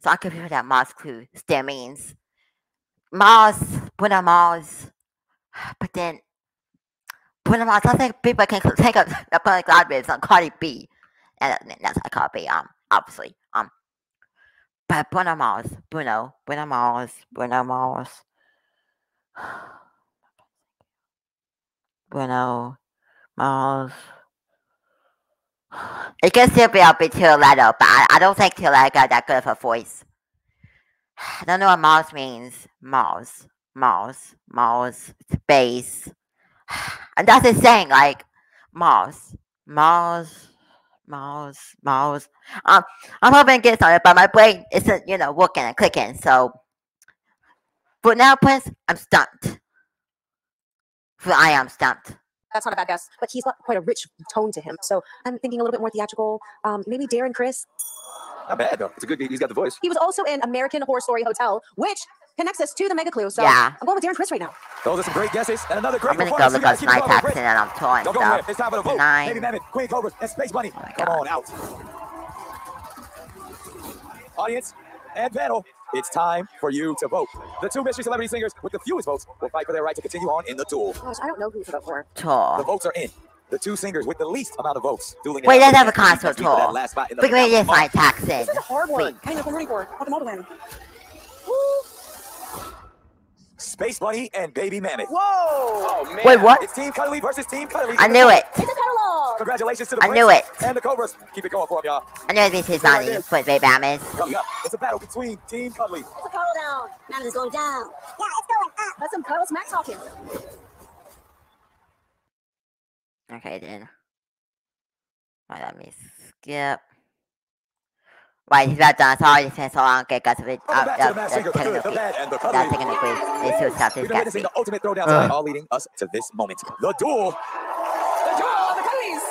So I could figure that Mars clue still means Mars, Bruno Mars. But then Bruno Mars. I think people can think of the public libraries on Cardi B. And that's not Cardi B, um, obviously. Um, but Bruno Mars, Bruno, Bruno Mars, Bruno Mars. Bruno Mars. It can still be up to Leto, but I, I don't think Leto got that good of a voice. I don't know what mouse means. Mouse, mouse, mouse, space. And that's the thing, like mouse, mouse, mouse, mouse. Um, I'm hoping to get something, but my brain isn't, you know, working and clicking. So, but now, Prince, I'm stumped. I am stumped. That's not a bad guess, but he's got quite a rich tone to him. So I'm thinking a little bit more theatrical. Um, maybe Darren Criss. Not bad though. It's a good. He's got the voice. He was also in American Horror Story Hotel, which connects us to the Mega Clue. So Yeah. I'm going with Darren Criss right now. Those are some great guesses and another great I'm gonna go performance. look You up guys keep it Night going, Taxi Chris. and I'm touring Don't go anywhere. stuff. It's time for the vote. Nine. Baby Mammoth, Queen Cobras, and Space Bunny. Oh Come on out. Audience and panel, it's time for you to vote. The two mystery celebrity singers with the fewest votes will fight for their right to continue on in the duel. Gosh, I don't know who to vote for. Tour. The votes are in. The two singers with the least amount of votes. dueling it Wait, let's have a concert next week for that tour. last spot in the Big Ray finale. is Night This is a hard one. I know what I'm rooting for. I want them all to win. Space Bunny and Baby Mammoth. Whoa! Oh, man. Wait, what? It's Team Cuddly versus Team Cuddly. I knew it. It's a cuddle Congratulations to the I knew it. And the Cobras. Keep it going for them, y'all. I knew this is Bonnie, but Baby Mammoth. Coming up, it's a battle between Team Cuddly. It's a cuddle down. Now it's going down. Yeah, it's going up. That's some cuddle smack talking. Okay, then. Right, let me skip. Right, he's about done. Sorry, it's been so long. Okay, guys, we, uh, Welcome back to uh, the Masked uh, the technically, the that's cuddly. technically, it's two stuff. We've This been got witnessing me. the ultimate throwdown Ugh. tonight, all leading us to this moment. The duel. The duel of the cuddlies.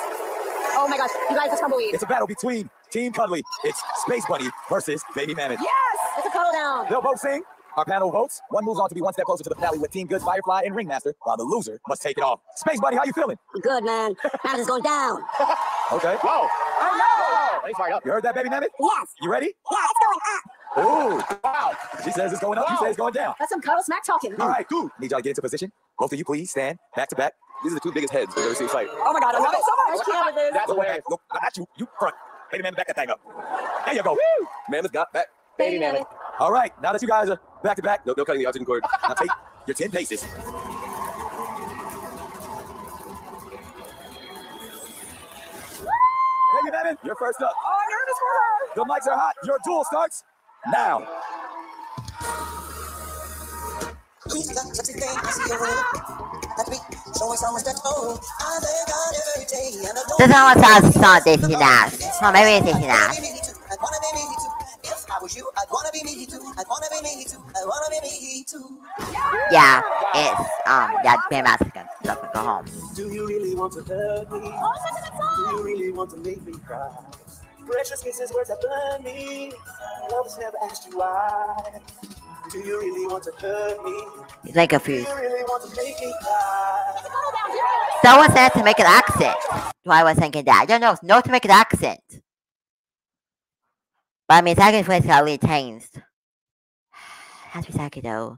Oh my gosh, you guys, it's tumbleweed. It's a battle between Team Cuddly. It's Space Bunny versus Baby Mammoth. Yes, it's a cuddle down. They'll both sing. Our panel votes. One moves on to be one step closer to the finale with Team Good's Firefly and Ringmaster, while the loser must take it off. Space Bunny, how you feeling? Good man. Now it's going down. Okay. Whoa! I know. He's fired up. You heard that, Baby Mammoth? Yes. You ready? Yeah, it's going up. Ooh. Wow. She says it's going up. You say it's going down. That's some cuddle smack talking. All right, cool. Need y'all to get into position. Both of you, please stand back to back. These are the two biggest heads we've ever seen fight. Oh my god, I love it so much. I can't with this. That's Look, hilarious. look, not you. You front. Baby Mammoth, back that thing up. There you go. Mammoth got back. Baby Mammoth. All right, now that you guys are back to back, No, no cutting the oxygen cord. now take your 10 paces. Baby Mammoth, you're first up. Oh, I'm nervous for her. The mics are hot. Your duel starts now. He's got such a thing as. That we showing so that oh, I thank God every day and I don't This one sounds not Daisy Nash. Oh, maybe it's Daisy Nash. I wanna be me too. If I was you, I'd wanna be me too. I'd wanna be me too. I wanna be me too. Yeah, it's, um, yeah, Baby Mammoth can go home. Do you really want to hurt me? Do you really want to make me cry? Precious kisses, words that burn me. Love has never asked you why. Do you really want to hurt me? He's like Do confused. you really want to make me cry? Someone said to make an accent. So I was thinking that. I don't know. No to make an accent. But I mean, second place got really changed. Has to be Saki though.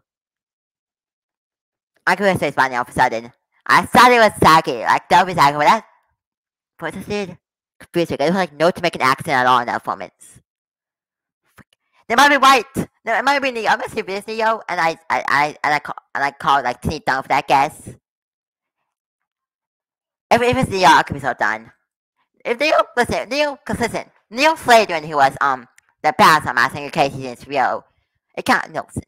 I could say Spanish all of a sudden. I thought it was Saki. Like, that was Saki. But that. Is it? Confusing. It was like no to make an accent at all in that performance. They might be white. It might be Ne-Yo. I'm gonna see this Ne-Yo, and I, I, I, and I call, and I call like Tinny down for that guess. If, if it's Ne-Yo, I could be so done. If Ne-Yo, listen, Ne-Yo, cause listen, Ne-Yo when he was um the past on asking case season Rio, it can't no listen.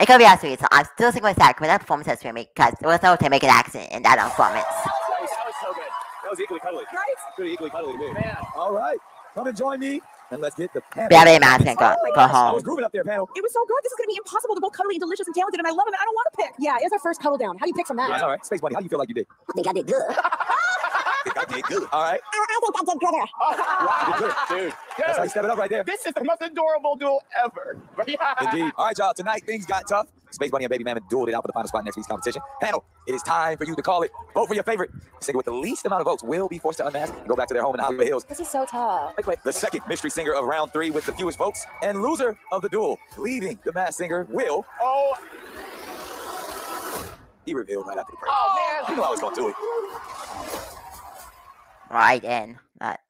It could be actually so I'm still thinking with that because that performance has for me because there was no to make an accent in that performance. That was, that was so good. That was equally cuddly. Right? Pretty equally cuddly to me. Man. All right, come and join me, and let's get the panel. Yeah, Baby Mammoth can go, oh go I was grooving up there, panel. It was so good. This is going to be impossible. They're both cuddly and delicious and talented, and I love them, and I don't want to pick. Yeah, it's our first cuddle down. How do you pick from that? That's all right. Space Bunny, how do you feel like you did? I think I did good. I think I did good. All right. I, I think I did gooder. You did good. Dude. That's how you step it up right there. This is the most adorable duel ever. Indeed. All right, y'all. Tonight things got tough. Space Bunny and Baby Mammoth dueled it out for the final spot in next week's competition. Panel, it is time for you to call it. Vote for your favorite. The singer with the least amount of votes will be forced to unmask and go back to their home in Hollywood Hills. This is so tough. Wait, wait. The second mystery singer of round three with the fewest votes and loser of the duel, leaving the masked singer will. Oh, He revealed right after the break. Oh man. You know I was gonna do it. Right in. That's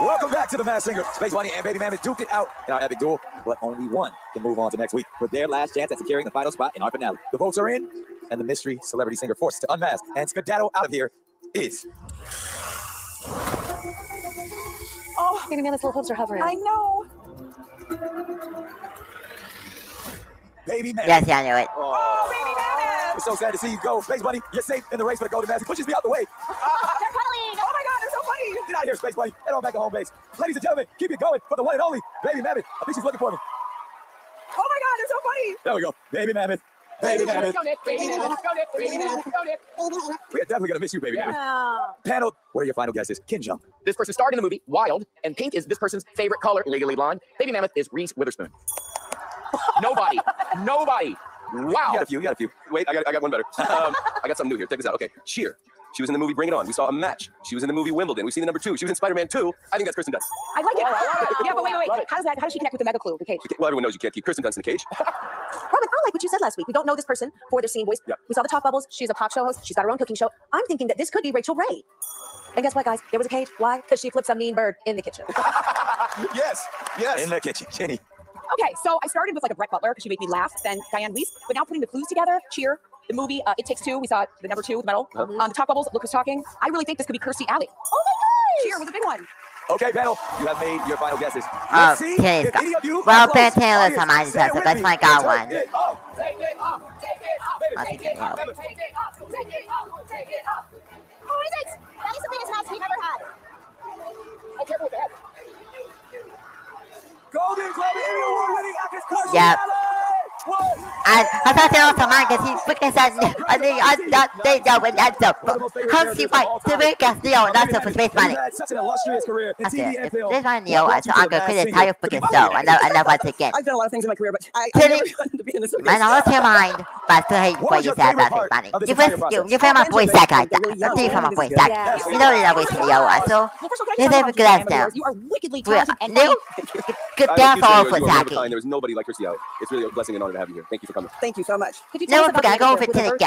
Welcome back to the Masked Singer. Space Bunny and Baby Mammoth duke it out in our epic duel, but only one can move on to next week for their last chance at securing the final spot in our finale. The votes are in, and the mystery celebrity singer forced to unmask and skedaddle out of here is Oh, baby man, his little hooves are hovering. I know. Baby Mammoth. yes, yeah, I knew it. Oh, baby Mammoth! It's so sad to see you go. Space Bunny, you're safe in the race for the golden mask. He pushes me out the way. They're cuddling. Oh my god, they're so funny. Get out of here, Space Bunny. Head on back to home base. Ladies and gentlemen, keep it going for the one and only Baby Mammoth. I think she's looking for me. Oh my god, they're so funny. There we go. Baby Mammoth. Baby Mammoth. Baby Mammoth. Baby Mammoth. We are definitely going to miss you, Baby Mammoth. Panel, what are your final guesses? Ken Jeong. This person starred in the movie Wild, and pink is this person's favorite color, Legally Blonde. Baby Mammoth is Reese Witherspoon. Nobody. Nobody. Wow. You got a few. You got a few. Wait, I got, I got one better. Um, I got something new here. Check this out. Okay, Cheer. She was in the movie Bring It On. We saw a match. She was in the movie Wimbledon. We've seen the number two. She was in Spider-Man 2. I think that's Kirsten Dunst. I like it. yeah, but wait, wait, wait. it. How does that? How does she connect with the mega clue, the cage? Well, everyone knows you can't keep Kirsten Dunst in a cage. Robin, I like what you said last week. We don't know this person for their singing voice. Yeah. We saw the Talk Bubbles. She's a pop show host. She's got her own cooking show. I'm thinking that this could be Rachael Ray. And guess what, guys? There was a cage. Why? Because she flips a mean bird in the kitchen. yes. Yes. In the kitchen. Jenny. Okay, so I started with like a Brett Butler because she made me laugh, then Dianne Wiest, but now putting the clues together, cheer, the movie uh, It Takes Two, we saw the number two, the medal, Uh-huh. um, the Talk Bubbles, Look Who's Talking. I really think this could be Kirstie Alley. Oh my gosh! Cheer was a big one. Okay, panel, you have made your final guesses. Oh, Let's see Kenny's if got- any of you well, are close. Ben Taylor's Audience, on mine, say so that's me. why I got Turn one. it up. Take it up, take it up, I think it helped. take it up, take it up, take it up. Who is it? That is the biggest match we've ever had. I can't believe that. Golden Globe Emmy Award winning actress Kirstie Yep. What? I, I thought that was mine because he freaking said, I think I thought they know when that's the How she fight to make us Ne-Yo and that's for Space Bunny. Such an illustrious career I said, if this one Ne-Yo, What so I'm you to quit the entire freaking show. I know, I know once again. I've done a lot of things in my career, but I, I never wanted to be in this Man, I lost your mind, but I still hate What what was you your said favorite about part Space Bunny. of this You entire first, you, process? you found my voice that guy. they're really young. I think from my voice good. that Yeah. You know that I wasted Ne-Yo, so Well, first of all, can I Here's tell every you good how ass much down. You are wickedly talented and Ne-Yo, good I down for all you for are one of a Saki. kind. There was nobody like Kirstie Alley. It's really a blessing and honor to have you here. Thank you for coming. Thank you so much. Could you No, tell us I about forgot, go with for the 10 bird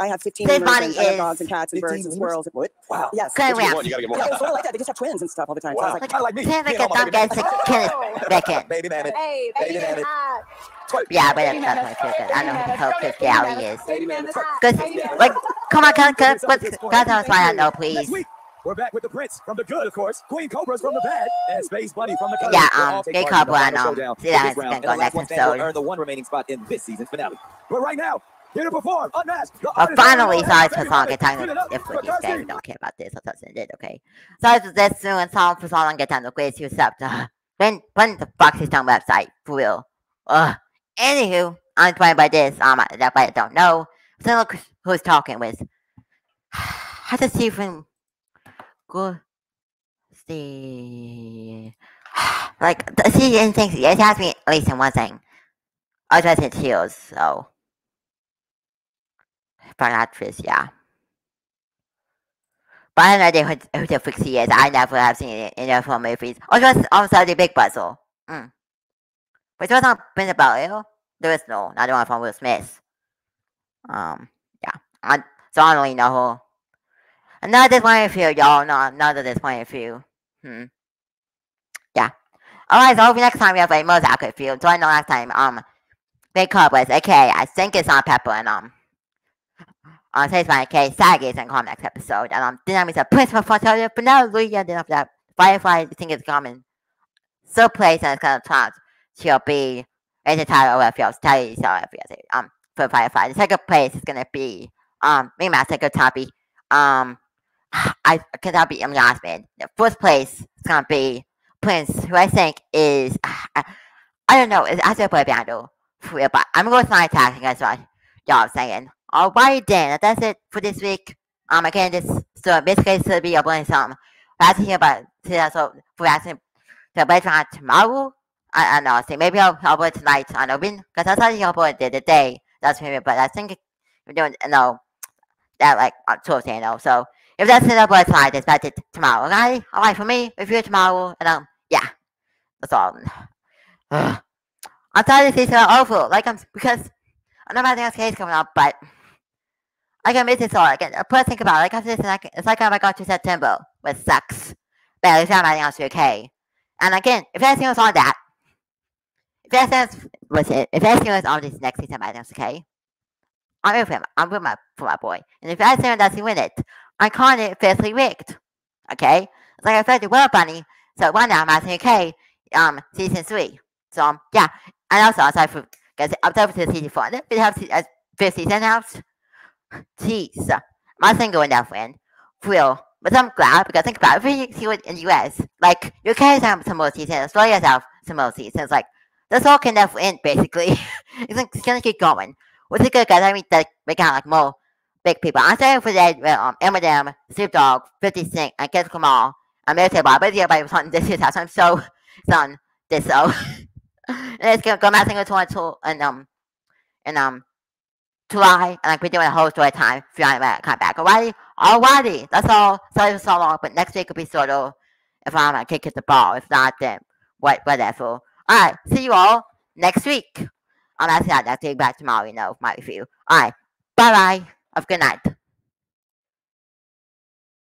I have 15 This members and I have is dogs and cats and birds and squirrels. And what? Wow. Yes. Good What you round. You gotta get more. Yeah, it's sort of like that. They just have twins and stuff all the time. So I was like, Kind of like me. Can't make Yeah, a my dumb baby guy Mammoth. to Kenneth Beckett. Baby Mammoth. hey, Baby baby, Mammoth. Ah. Yeah, but that's not my favorite. I know Baby how Mammoth. Kirstie Baby Alley Mammoth. is. Because, like, come on, come, on, come, what, God knows why I know, please. we're back with the Prince from the good, of course, Queen Cobra's from the bad, and Space Bunny from the Yeah, um, Big the Cobra, um, showdown see that this gonna go the last next one standing will episode. earn the one remaining spot in this season's finale. But right now, here to perform, unmasked. the artist finally, the night, for song Mammoth. time Give it up if we just Kirstie. we don't care about this, I thought it did, okay. Sorry for this soon, song for song get down the great two up to when when the Foxy Town website, for real. Ugh. Anywho, I'm playing by this, um that I don't know. So look who's talking with. How does Stephen go see like see anything it has me at least in one thing. I just in tears, so an actress, yeah. But I have no idea who, who the she is. I never have seen it in her film movies. Just also the Big Puzzle. Mm. Which was not been about it. There is no, not the one from Will Smith. Um, yeah. I, so I don't really know who. Another disappointing few, y'all. No, another disappointing few. Hmm. Yeah. Alright, so hopefully next time we have a most accurate field. So I know last time, um, they Big Cobras, okay, I think it's on Pepper and um on Taste by K, in come next episode. And um then I a principal for but now Louis ended up that Firefly I think is coming. So place and it's kind of chance she'll be in the title of your study say um for Firefly. The second place is gonna be um second topic. Um I I'm last man. The first place is gonna be Prince, who I think is I, don't know, is after boy band though. For real, but I'm going to my attacking that's what y'all saying. Alright then, that's it for this week. Um again this so basically to be uploading some last here about today so for asking the on tomorrow. I, I know, see maybe I'll I'll upload tonight on Open because I thought you uploaded the other day. That's maybe but I think we're doing know that like on Tuesday, you know. So if that's it upload tonight, it's better t- tomorrow, okay? Alright for me, review tomorrow and um yeah. That's all. I'm tired of season over. Like I'm because I know my next case coming up, but I can miss this all. Like, uh, plus think about it. Like I said, it's like it's like how I got to September, which sucks. But at least I'm writing else okay. And again, if anything was on that, if anything was it, if anything was on this next season, think okay. I'm with him. I'm with my for my boy. And if anything doesn't win it, I call it fiercely rigged. Okay? It's like I said to World Bunny. So why now I'm asking okay, um, season three. So um, yeah. And also aside for because I'm over to season four. We have se- uh, fifth season out. Jeez. My single enough win. Real. But I'm glad because think about it, if you see it in the US, like UK has some more seasons, Australia has some more seasons, like that's all can never end basically. it's, like, it's gonna keep going. What's it good guys? I mean like we got like more big people. I'm saying for that well, um Eminem, Snoop Dogg, 50 Cent, and Kendrick Lamar. I'm gonna say about but everybody was on this year's house. I'm so on this so and it's gonna go my single twenty-two and um and um July, and like we're doing a whole story time if you want to come back. Alrighty? Alrighty. That's all. Sorry for so long, but next week will be sort of if I'm gonna kick at the ball. If not, then what whatever. Alright, see you all next week. I'm actually not next week, back tomorrow, you know, my review. Alright. Bye bye. Have a good night.